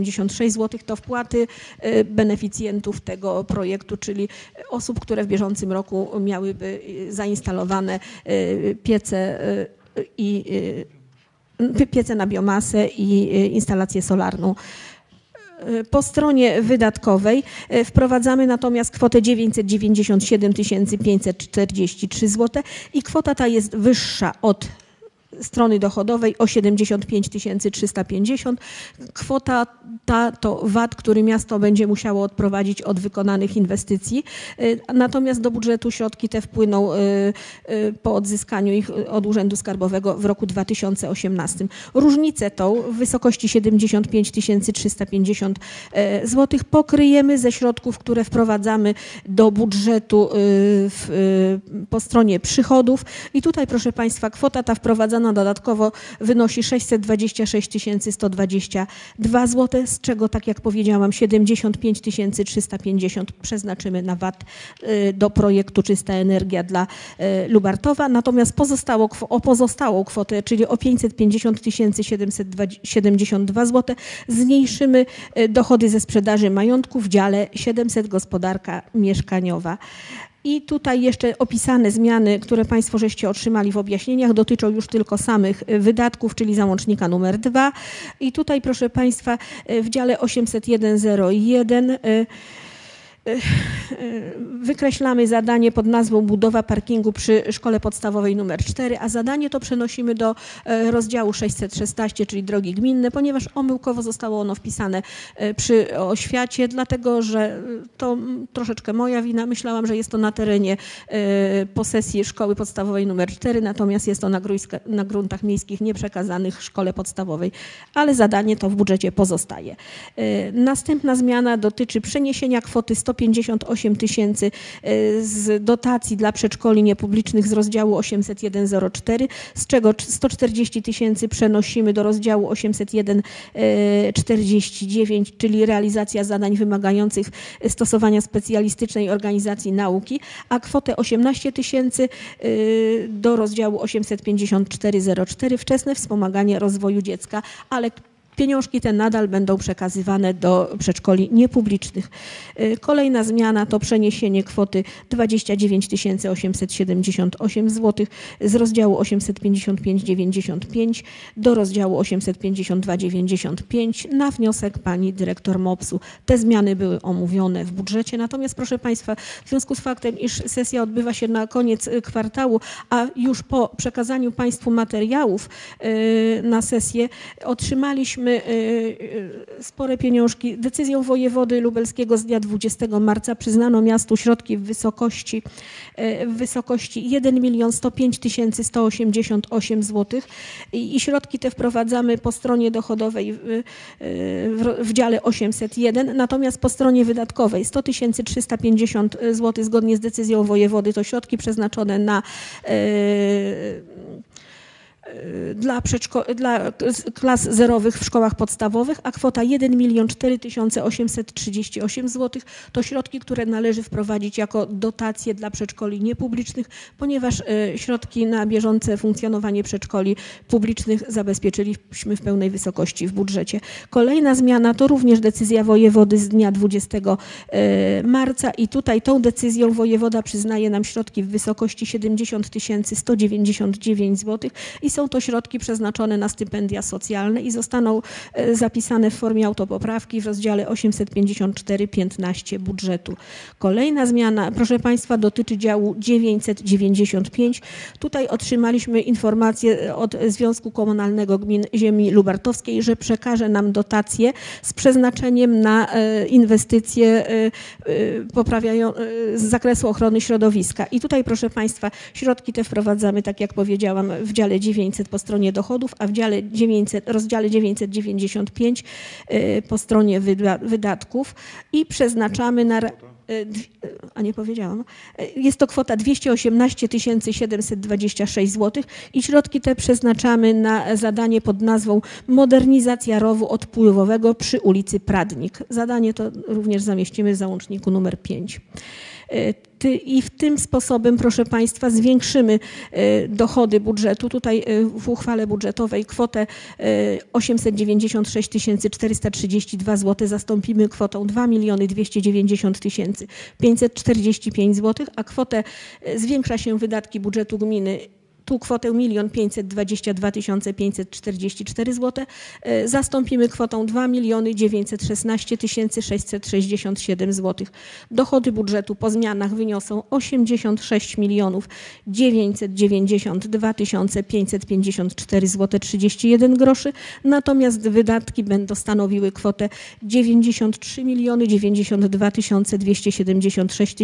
876 zł to wpłaty y, beneficjentów tego projektu, czyli osób, które w bieżącym roku miałyby y, zainstalowane y, piece i piece na biomasę i instalację solarną. Po stronie wydatkowej wprowadzamy natomiast kwotę 997 543 zł i kwota ta jest wyższa od strony dochodowej o 75 350. Kwota ta to VAT, który miasto będzie musiało odprowadzić od wykonanych inwestycji. Y, Natomiast do budżetu środki te wpłyną y, y, po odzyskaniu ich od Urzędu Skarbowego w roku 2018. Różnicę tą w wysokości 75 350 zł pokryjemy ze środków, które wprowadzamy do budżetu w, po stronie przychodów. I tutaj, proszę Państwa, kwota ta wprowadzana dodatkowo wynosi 626 122 zł, z czego, tak jak powiedziałam, 75 350 przeznaczymy na VAT y, do projektu Czysta Energia dla y, Lubartowa. Natomiast pozostało, o pozostałą kwotę, czyli o 550 772 zł, zmniejszymy y, dochody ze sprzedaży majątku w dziale 700 gospodarka mieszkaniowa. I tutaj jeszcze opisane zmiany, które Państwo żeście otrzymali w objaśnieniach, dotyczą już tylko samych y, wydatków, czyli załącznika numer 2. I tutaj, proszę Państwa, y, w dziale 801.01 y, y, wykreślamy zadanie pod nazwą budowa parkingu przy szkole podstawowej numer 4, a zadanie to przenosimy do e, rozdziału 616, czyli drogi gminne, ponieważ omyłkowo zostało ono wpisane e, przy oświacie, dlatego że e, to troszeczkę moja wina. Myślałam, że jest to na terenie posesji szkoły podstawowej numer 4, natomiast jest to na, gruńska, na gruntach miejskich nieprzekazanych szkole podstawowej, ale zadanie to w budżecie pozostaje. Następna zmiana dotyczy przeniesienia kwoty 158 tysięcy e, z dotacji dla przedszkoli niepublicznych z rozdziału 801.04, z czego cz- 140 tysięcy przenosimy do rozdziału 801.49, czyli realizacja zadań wymagających stosowania specjalistycznej organizacji nauki, a kwotę 18 tysięcy e, do rozdziału 854.04 wczesne wspomaganie rozwoju dziecka, ale Pieniążki te nadal będą przekazywane do przedszkoli niepublicznych. Y, Kolejna zmiana to przeniesienie kwoty 29 878 zł z rozdziału 855,95 do rozdziału 852,95 na wniosek pani dyrektor MOPS-u. Te zmiany były omówione w budżecie, natomiast proszę Państwa, w związku z faktem, iż sesja odbywa się na koniec y, kwartału, a już po przekazaniu Państwu materiałów y, na sesję otrzymaliśmy y, y, spore pieniążki. Decyzją wojewody lubelskiego z dnia 20 marca przyznano miastu środki w wysokości, y, w wysokości 1 milion 105 188 zł i, środki te wprowadzamy po stronie dochodowej w, w, dziale 801, natomiast po stronie wydatkowej 100 350 zł zgodnie z decyzją wojewody to środki przeznaczone na dla, przedszko- dla klas zerowych w szkołach podstawowych, a kwota 1 milion 4 838 zł to środki, które należy wprowadzić jako dotacje dla przedszkoli niepublicznych, ponieważ e, środki na bieżące funkcjonowanie przedszkoli publicznych zabezpieczyliśmy w pełnej wysokości w budżecie. Kolejna zmiana to również decyzja wojewody z dnia 20 e, marca i tutaj tą decyzją wojewoda przyznaje nam środki w wysokości 70 199 zł i są to środki przeznaczone na stypendia socjalne i zostaną e, zapisane w formie autopoprawki w rozdziale 854.15 budżetu. Kolejna zmiana, proszę Państwa, dotyczy działu 995. Tutaj otrzymaliśmy informację od Związku Komunalnego Gmin Ziemi Lubartowskiej, że przekaże nam dotację z przeznaczeniem na e, inwestycje e, e, e, z zakresu ochrony środowiska. I tutaj, proszę Państwa, środki te wprowadzamy, tak jak powiedziałam, w dziale 9 900 po stronie dochodów, a w dziale 900, rozdziale 995 y, po stronie wyda- wydatków i przeznaczamy na... y, A nie powiedziałam. Y, Jest to kwota 218 726 zł i środki te przeznaczamy na zadanie pod nazwą Modernizacja rowu odpływowego przy ulicy Pradnik. Zadanie to również zamieścimy w załączniku numer 5. I w tym sposobem, proszę Państwa, zwiększymy y, dochody budżetu. Tutaj y, w uchwale budżetowej kwotę y, 896 432 zł zastąpimy kwotą 2 290 545 zł, a kwotę y, zwiększa się wydatki budżetu gminy tu kwotę 1 522 544 zł zastąpimy kwotą 2 916 667 zł. Dochody budżetu po zmianach wyniosą 86 992 554 zł 31 groszy, natomiast wydatki będą stanowiły kwotę 93 92 276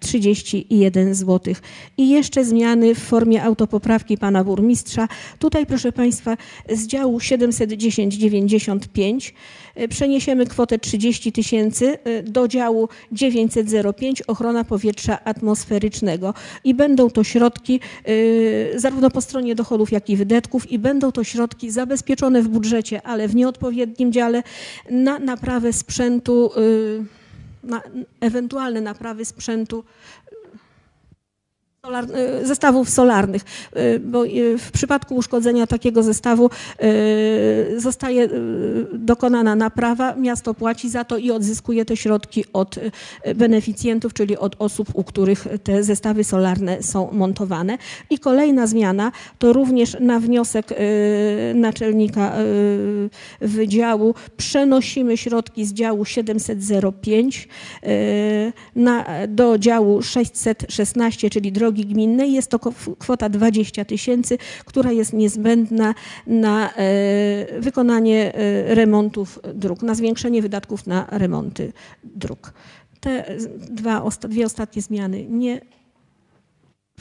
31 zł. I jeszcze zmiany w formie autopoprawki pana burmistrza. Tutaj, proszę Państwa, z działu 71095 y, przeniesiemy kwotę 30 tysięcy y, do działu 905 ochrona powietrza atmosferycznego i będą to środki y, zarówno po stronie dochodów, jak i wydatków i będą to środki zabezpieczone w budżecie, ale w nieodpowiednim dziale na naprawę sprzętu, na ewentualne naprawy sprzętu solar, y, zestawów solarnych, y, bo y, w przypadku uszkodzenia takiego zestawu zostaje dokonana naprawa, miasto płaci za to i odzyskuje te środki od beneficjentów, czyli od osób, u których te zestawy solarne są montowane. I kolejna zmiana to również na wniosek naczelnika wydziału przenosimy środki z działu 705 y, na, do działu 616, czyli drogi gminne. Jest to kwota 20 tysięcy, która jest niezbędna na e, wykonanie e, remontów dróg, na zwiększenie wydatków na remonty dróg. Te dwa, dwie ostatnie zmiany nie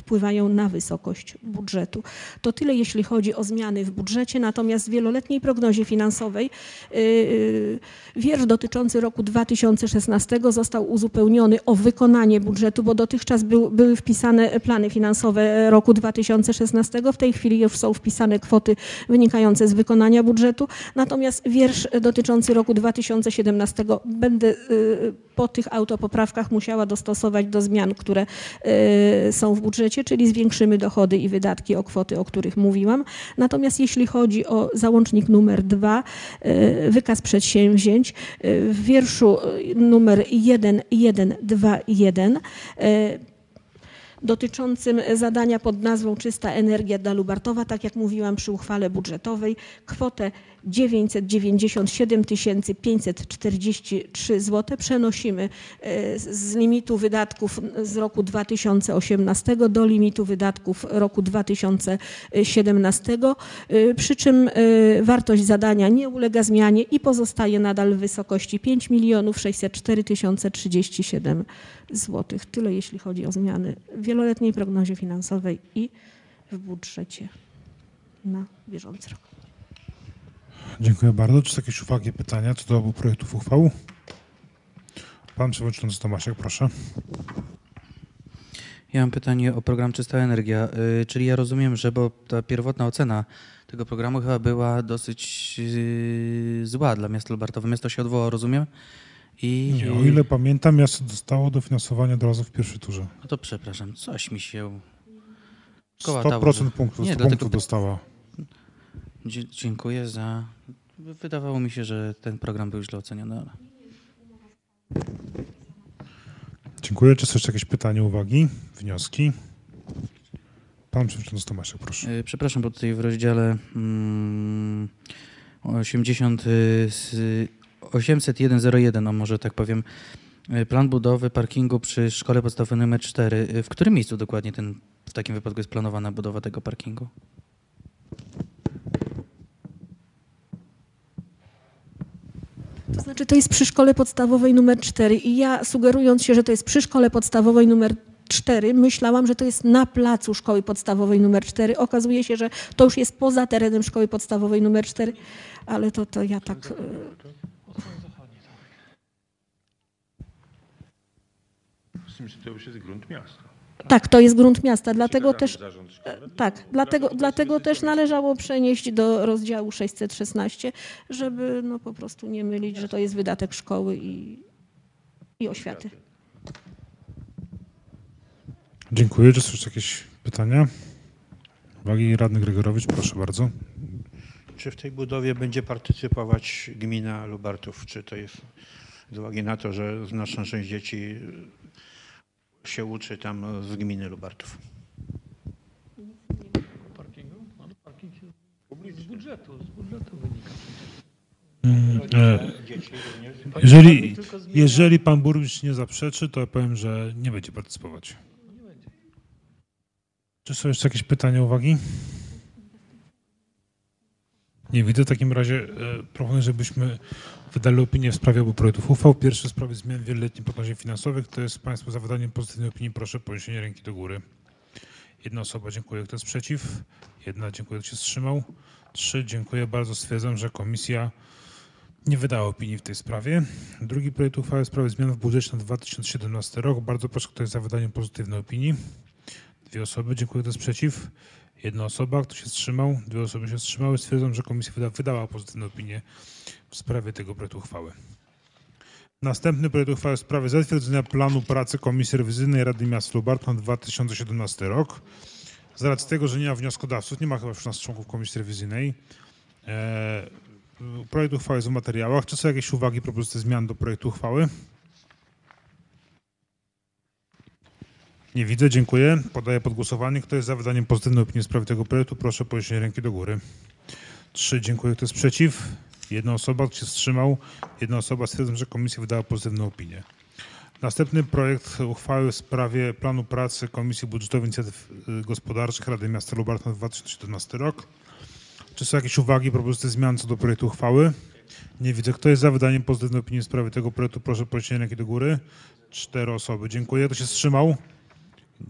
wpływają na wysokość budżetu. To tyle, jeśli chodzi o zmiany w budżecie, natomiast w wieloletniej prognozie finansowej yy, yy, wiersz dotyczący roku 2016 został uzupełniony o wykonanie budżetu, bo dotychczas był, były wpisane plany finansowe roku 2016. W tej chwili już są wpisane kwoty wynikające z wykonania budżetu. Natomiast wiersz dotyczący roku 2017 będę yy, po tych autopoprawkach musiała dostosować do zmian, które y, są w budżecie, czyli zwiększymy dochody i wydatki o kwoty, o których mówiłam. Natomiast jeśli chodzi o załącznik numer dwa, y, wykaz przedsięwzięć, y, w wierszu y, numer 1121 y, dotyczącym zadania pod nazwą Czysta Energia dla Lubartowa, tak jak mówiłam przy uchwale budżetowej, kwotę 997 543 zł przenosimy e, z- limitu wydatków z roku 2018 do limitu wydatków roku 2017, e, przy czym e, wartość zadania nie ulega zmianie i pozostaje nadal w wysokości 5 604 037 zł. Tyle jeśli chodzi o zmiany w wieloletniej prognozie finansowej i w budżecie na bieżący rok. Dziękuję bardzo. Czy są jakieś uwagi, pytania co do obu projektów uchwał? Pan Przewodniczący Tomasiak, proszę. Ja mam pytanie o program Czysta Energia. Y, Czyli ja rozumiem, że bo ta pierwotna ocena tego programu chyba była dosyć y, zła dla miasta Lubartowa. Miasto się odwołało, rozumiem? I Nie, o ile pamiętam, miasto dostało dofinansowanie od razu w pierwszej turze. No to przepraszam, coś mi się... Kołatało, 100% że- punktów, Nie, 100 dlatego punktów dostała. Dzie- Dziękuję za... Wydawało mi się, że ten program był źle oceniony, ale... Dziękuję. Czy są jeszcze jakieś pytania, uwagi, wnioski? Pan Przewodniczący Tomasiak, proszę. Y, Przepraszam, bo tutaj w rozdziale mm, 80, y, z 80101, o może tak powiem, y, plan budowy parkingu przy szkole podstawowej nr 4. Y, W którym miejscu dokładnie ten, w takim wypadku jest planowana budowa tego parkingu? Znaczy to jest przy szkole podstawowej numer 4 i ja sugerując się, że to jest przy szkole podstawowej numer 4. Myślałam, że to jest na placu szkoły podstawowej numer 4. Okazuje się, że to już jest poza terenem szkoły podstawowej numer 4, ale to, to ja tak... Z tym, że to już jest grunt miasta. Tak, to jest grunt miasta, dlatego też... e, szkoły. Tak, dlatego, dlatego też należało przenieść do rozdziału 616, żeby no po prostu nie mylić, że to jest wydatek szkoły i, i oświaty. Dziękuję. Czy są jeszcze jakieś pytania? Uwagi radny Gregorowicz, proszę bardzo. Czy w tej budowie będzie partycypować gmina Lubartów? Czy to jest z uwagi na to, że znaczna część dzieci się uczy tam z gminy Lubartów? Parkingu? No, parking się z budżetu, z budżetu wynika. E, Dzieci również? Jeżeli, jeżeli pan burmistrz nie zaprzeczy, to ja powiem, że nie będzie partycypować. Czy są jeszcze jakieś pytania, uwagi? Nie widzę. W takim razie e, proponuję, żebyśmy wydali opinię w sprawie obu projektów uchwał. Pierwszy w sprawie zmian w wieloletnim prognozie finansowych. Kto jest Państwu za wydaniem pozytywnej opinii, proszę o podniesienie ręki do góry. Jedna osoba, dziękuję. Kto jest przeciw? Jedna, dziękuję. Kto się wstrzymał? Trzy, dziękuję bardzo. Stwierdzam, że komisja nie wydała opinii w tej sprawie. Drugi projekt uchwały w sprawie zmian w budżecie na 2017 rok. Bardzo proszę, kto jest za wydaniem pozytywnej opinii. Dwie osoby, dziękuję. Kto jest przeciw? Jedna osoba, kto się wstrzymał? Dwie osoby się wstrzymały. Stwierdzam, że komisja wyda, wydała pozytywną opinię w sprawie tego projektu uchwały. Następny projekt uchwały w sprawie zatwierdzenia planu pracy Komisji Rewizyjnej Rady Miasta Lubartów na 2017 rok. Z racji tego, że nie ma wnioskodawców, nie ma chyba już nas członków Komisji Rewizyjnej, e, projekt uchwały jest w materiałach. Czy są jakieś uwagi, propozycje zmian do projektu uchwały? Nie widzę, dziękuję. Podaję pod głosowanie. Kto jest za wydaniem pozytywnej opinii w sprawie tego projektu, proszę o podniesienie ręki do góry. Trzy, dziękuję. Kto jest przeciw? Jedna osoba, kto się wstrzymał? Jedna osoba. Stwierdzam, że komisja wydała pozytywną opinię. Następny projekt uchwały w sprawie planu pracy Komisji Budżetowej Inicjatyw y, Gospodarczych Rady Miasta Lubartów na 2017 rok. Czy są jakieś uwagi, propozycje zmian co do projektu uchwały? Nie widzę. Kto jest za wydaniem pozytywnej opinii w sprawie tego projektu? Proszę o podniesienie ręki do góry. Cztery osoby. Dziękuję. Kto się wstrzymał?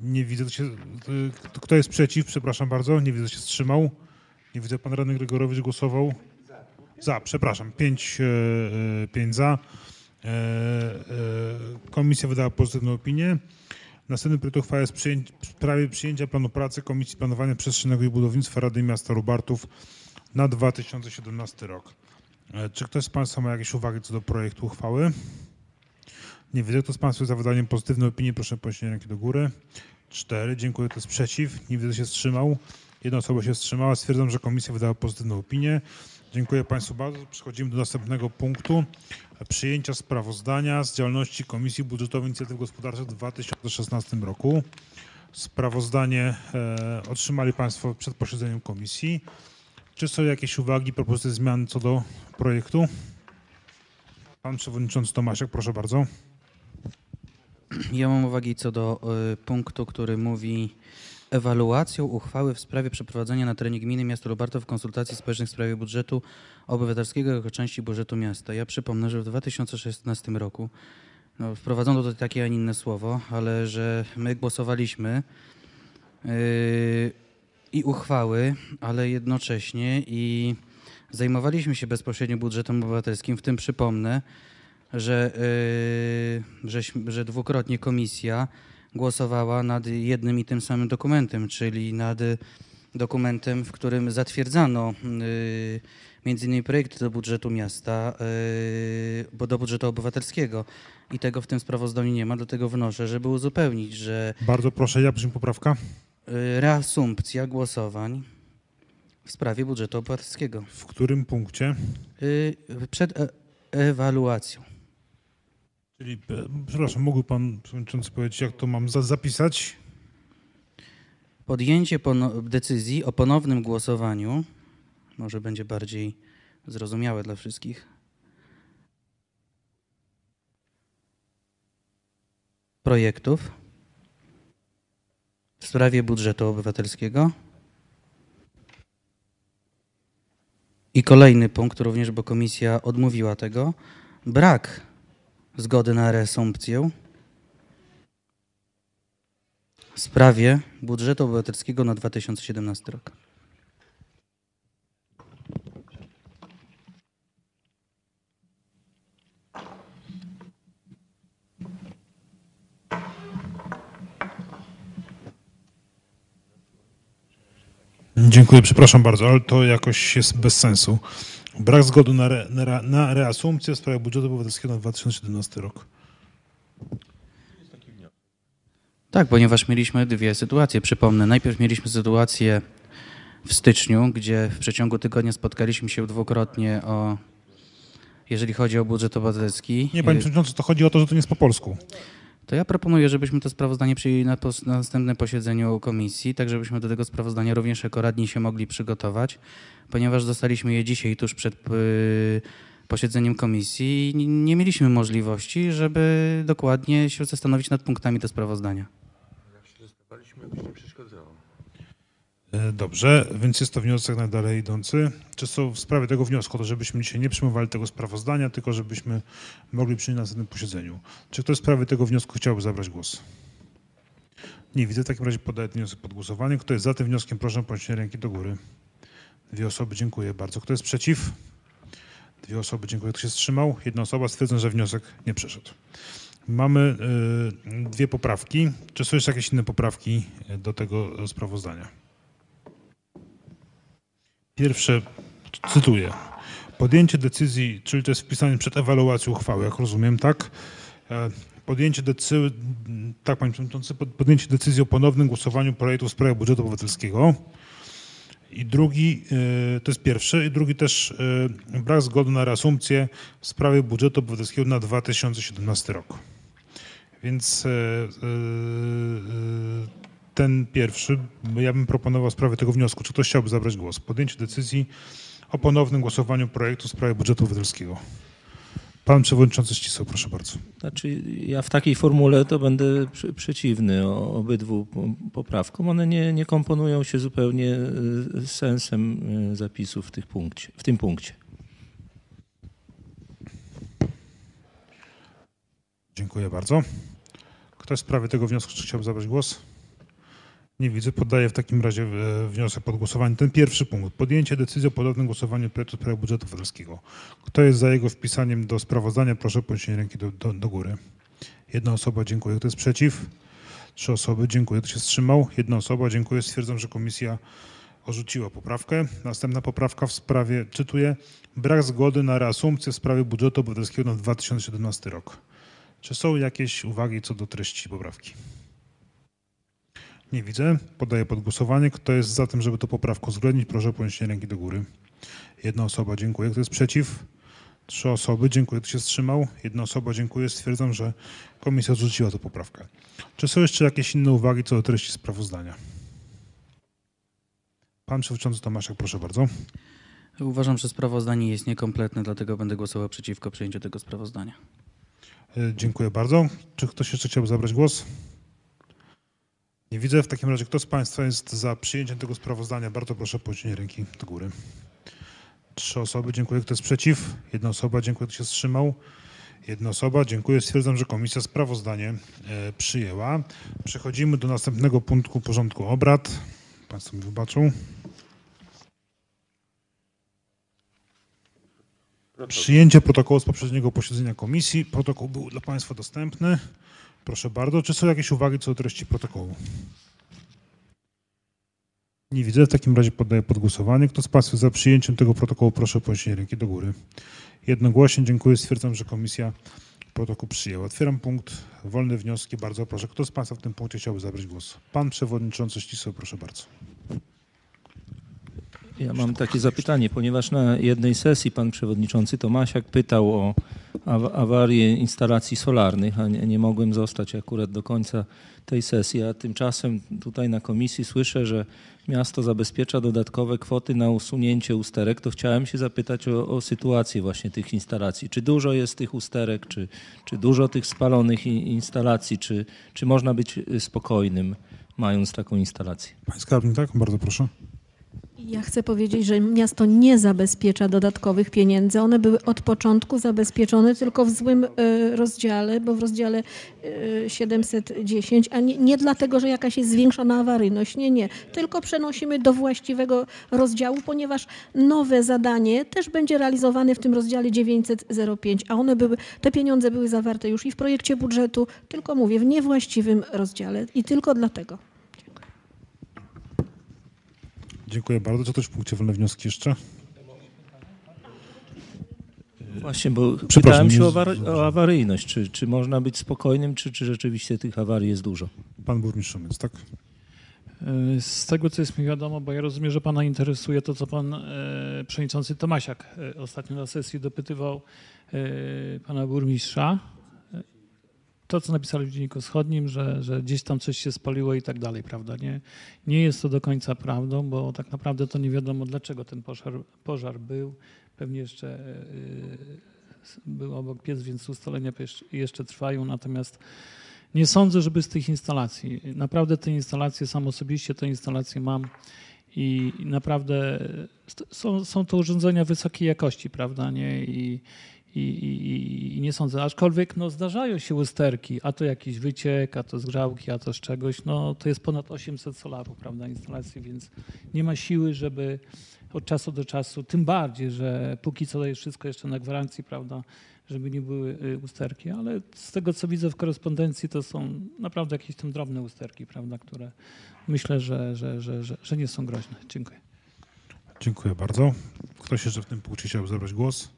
Nie widzę. Się, y, kto jest przeciw? Przepraszam bardzo. Nie widzę. Się wstrzymał? Nie widzę. Pan radny Gregorowicz głosował. Za, przepraszam. Pięć, e, e, pięć za. E, e, Komisja wydała pozytywną opinię. Następny projekt uchwały jest w sprawie przyjęcia planu pracy Komisji Planowania Przestrzennego i Budownictwa Rady Miasta Lubartów na 2017 rok. E, Czy ktoś z Państwa ma jakieś uwagi co do projektu uchwały? Nie widzę. Kto z Państwa za wydaniem pozytywnej opinii? Proszę o podniesienie ręki do góry. Cztery. Dziękuję. Kto jest przeciw? Nie widzę, się wstrzymał. Jedna osoba się wstrzymała. Stwierdzam, że komisja wydała pozytywną opinię. Dziękuję Państwu bardzo. Przechodzimy do następnego punktu. Przyjęcia sprawozdania z działalności Komisji Budżetowej Inicjatyw Gospodarczych w 2016 roku. Sprawozdanie e, otrzymali Państwo przed posiedzeniem komisji. Czy są jakieś uwagi, propozycje zmian co do projektu? Pan Przewodniczący Tomaszek, proszę bardzo. Ja mam uwagi co do y, punktu, który mówi ewaluacją uchwały w sprawie przeprowadzenia na terenie gminy miasta Lubartów konsultacji społecznych w sprawie budżetu obywatelskiego jako części budżetu miasta. Ja przypomnę, że w 2016 roku no, wprowadzono tutaj takie, a nie inne słowo, ale że my głosowaliśmy yy, i uchwały, ale jednocześnie i zajmowaliśmy się bezpośrednio budżetem obywatelskim. W tym przypomnę, że, yy, żeśmy- że dwukrotnie komisja głosowała nad jednym i tym samym dokumentem, czyli nad dokumentem, w którym zatwierdzano yy, między innymi projekty do budżetu miasta, yy, bo do budżetu obywatelskiego. I tego w tym sprawozdaniu nie ma, dlatego wnoszę, żeby uzupełnić, że Bardzo proszę, ja brzmi poprawka. yy, reasumpcja głosowań w sprawie budżetu obywatelskiego W którym punkcie? yy, przed e- ewaluacją. Czyli, e, przepraszam, mógłby Pan Przewodniczący powiedzieć, jak to mam za- zapisać? Podjęcie decyzji o ponownym głosowaniu, może będzie bardziej zrozumiałe dla wszystkich, projektów w sprawie budżetu obywatelskiego. I kolejny punkt również, bo komisja odmówiła tego, brak zgody na reasumpcję w sprawie budżetu obywatelskiego na 2017 rok. Dziękuję, przepraszam bardzo, ale to jakoś jest bez sensu. Brak zgody na, re, na, na reasumpcję w sprawie budżetu obywatelskiego na 2017 rok. Tak, ponieważ mieliśmy dwie sytuacje. Przypomnę, najpierw mieliśmy sytuację w styczniu, gdzie w przeciągu tygodnia spotkaliśmy się dwukrotnie o, jeżeli chodzi o budżet obywatelski. Nie, panie Y, przewodniczący, to chodzi o to, że to nie jest po polsku. To ja proponuję, żebyśmy to sprawozdanie przyjęli na, pos- na następnym posiedzeniu komisji, tak żebyśmy do tego sprawozdania również jako radni się mogli przygotować, ponieważ dostaliśmy je dzisiaj tuż przed y, posiedzeniem komisji i nie- mieliśmy możliwości, żeby dokładnie się zastanowić nad punktami do sprawozdania. Dobrze, więc jest to wniosek na dalej idący. Czy są w sprawie tego wniosku, to żebyśmy dzisiaj nie przyjmowali tego sprawozdania, tylko żebyśmy mogli przyjąć na następnym posiedzeniu. Czy ktoś w sprawie tego wniosku chciałby zabrać głos? Nie widzę, w takim razie podaję ten wniosek pod głosowanie. Kto jest za tym wnioskiem, proszę o podniesienie ręki do góry. Dwie osoby, dziękuję bardzo. Kto jest przeciw? Dwie osoby, dziękuję. Kto się wstrzymał? Jedna osoba, stwierdzam, że wniosek nie przeszedł. Mamy y, dwie poprawki. Czy są jeszcze jakieś inne poprawki y, do tego sprawozdania? Pierwsze, cytuję. Podjęcie decyzji, czyli to jest wpisanie przed ewaluacją uchwały, jak rozumiem, tak? E, Podjęcie decyzji, tak panie przewodniczący, pod- podjęcie decyzji o ponownym głosowaniu projektu w sprawie budżetu obywatelskiego. I drugi, e, to jest pierwszy, i drugi też e, brak zgody na reasumpcję w sprawie budżetu obywatelskiego na 2017 rok. Więc ten pierwszy, ja bym proponował w sprawie tego wniosku, czy ktoś chciałby zabrać głos. Podjęcie decyzji o ponownym głosowaniu projektu w sprawie budżetu obywatelskiego. Pan przewodniczący Ścisło, proszę bardzo. Znaczy, ja w takiej formule to będę przy, przeciwny obydwu po- poprawkom. One nie, nie komponują się zupełnie y, z sensem y, zapisów w, tych punkcie, w tym punkcie. Dziękuję bardzo. Ktoś w sprawie tego wniosku czy chciałby zabrać głos? Nie widzę. Poddaję w takim razie e, wniosek pod głosowanie. Ten pierwszy punkt. Podjęcie decyzji o podobnym głosowaniu projektu w sprawie budżetu obywatelskiego. Kto jest za jego wpisaniem do sprawozdania? Proszę o podniesienie ręki do, do, do góry. Jedna osoba, dziękuję. Kto jest przeciw? Trzy osoby, dziękuję. Kto się wstrzymał? Jedna osoba, dziękuję. Stwierdzam, że komisja odrzuciła poprawkę. Następna poprawka w sprawie, czytuję, brak zgody na reasumpcję w sprawie budżetu obywatelskiego na 2017 rok. Czy są jakieś uwagi co do treści poprawki? Nie widzę. Podaję pod głosowanie. Kto jest za tym, żeby tę poprawkę uwzględnić, proszę o podniesienie ręki do góry. Jedna osoba, dziękuję. Kto jest przeciw? Trzy osoby, dziękuję. Kto się wstrzymał? Jedna osoba, dziękuję. Stwierdzam, że komisja odrzuciła tę poprawkę. Czy są jeszcze jakieś inne uwagi co do treści sprawozdania? Pan przewodniczący Tomaszek, proszę bardzo. Uważam, że sprawozdanie jest niekompletne, dlatego będę głosował przeciwko przyjęciu tego sprawozdania. E, Dziękuję bardzo. Czy ktoś jeszcze chciałby zabrać głos? Nie widzę. W takim razie kto z Państwa jest za przyjęciem tego sprawozdania? Bardzo proszę o podniesienie ręki do góry. Trzy osoby. Dziękuję. Kto jest przeciw? Jedna osoba. Dziękuję. Kto się wstrzymał? Jedna osoba. Dziękuję. Stwierdzam, że komisja sprawozdanie e, przyjęła. Przechodzimy do następnego punktu porządku obrad. Państwo mi wybaczą. Przyjęcie protokołu z poprzedniego posiedzenia komisji. Protokół był dla Państwa dostępny. Proszę bardzo. Czy są jakieś uwagi co do treści protokołu? Nie widzę. W takim razie poddaję pod głosowanie. Kto z Państwa za przyjęciem tego protokołu, proszę o podniesienie ręki do góry. Jednogłośnie dziękuję. Stwierdzam, że komisja protokół przyjęła. Otwieram punkt wolne wnioski. Bardzo proszę. Kto z Państwa w tym punkcie chciałby zabrać głos? Pan Przewodniczący Ścisły, proszę bardzo. Ja mam takie zapytanie, ponieważ na jednej sesji pan przewodniczący Tomasiak pytał o aw- awarię instalacji solarnych, a nie, nie mogłem zostać akurat do końca tej sesji, a tymczasem tutaj na komisji słyszę, że miasto zabezpiecza dodatkowe kwoty na usunięcie usterek, to chciałem się zapytać o, o sytuację właśnie tych instalacji. Czy dużo jest tych usterek, czy, czy dużo tych spalonych instalacji, czy, czy można być spokojnym mając taką instalację? Panie Skarbnik, tak? Bardzo proszę. Ja chcę powiedzieć, że miasto nie zabezpiecza dodatkowych pieniędzy. One były od początku zabezpieczone tylko w złym e, rozdziale, bo w rozdziale e, 710, a nie, nie dlatego, że jakaś jest zwiększona awaryjność. Nie, nie. Tylko przenosimy do właściwego rozdziału, ponieważ nowe zadanie też będzie realizowane w tym rozdziale 905, a one były, te pieniądze były zawarte już i w projekcie budżetu, tylko mówię, w niewłaściwym rozdziale i tylko dlatego. Dziękuję bardzo. Co też w punkcie wolne wnioski jeszcze? Właśnie, bo pytałem się o, awary- o awaryjność. Czy, czy można być spokojnym, czy, czy rzeczywiście tych awarii jest dużo? Pan burmistrz Szymec, tak? E, Z tego, co jest mi wiadomo, bo ja rozumiem, że Pana interesuje to, co Pan e, Przewodniczący Tomasiak e, ostatnio na sesji dopytywał e, Pana Burmistrza. E, To, co napisali w Dzienniku Wschodnim, że, że gdzieś tam coś się spaliło i tak dalej, prawda? Nie, nie jest to do końca prawdą, bo tak naprawdę to nie wiadomo, dlaczego ten pożar, pożar był. Pewnie jeszcze e, był obok piec, więc ustalenia jeszcze- trwają, natomiast nie sądzę, żeby z tych instalacji. Naprawdę te instalacje, sam osobiście te instalacje mam i naprawdę st- są, są to urządzenia wysokiej jakości, prawda, nie? I, i, i, i nie sądzę. Aczkolwiek no, zdarzają się usterki, a to jakiś wyciek, a to z grzałki, a to z czegoś. No, to jest ponad 800 solarów, prawda, instalacji, więc nie ma siły, żeby od czasu do czasu, tym bardziej, że póki co jest wszystko jeszcze na gwarancji, prawda, żeby nie były y, usterki, ale z tego co widzę w korespondencji, to są naprawdę jakieś tam drobne usterki, prawda, które myślę, że, że, że, że, że nie są groźne. Dziękuję. Dziękuję bardzo. Ktoś jeszcze w tym punkcie chciałby zabrać głos?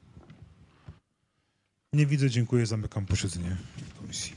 Nie widzę, dziękuję. Zamykam posiedzenie komisji.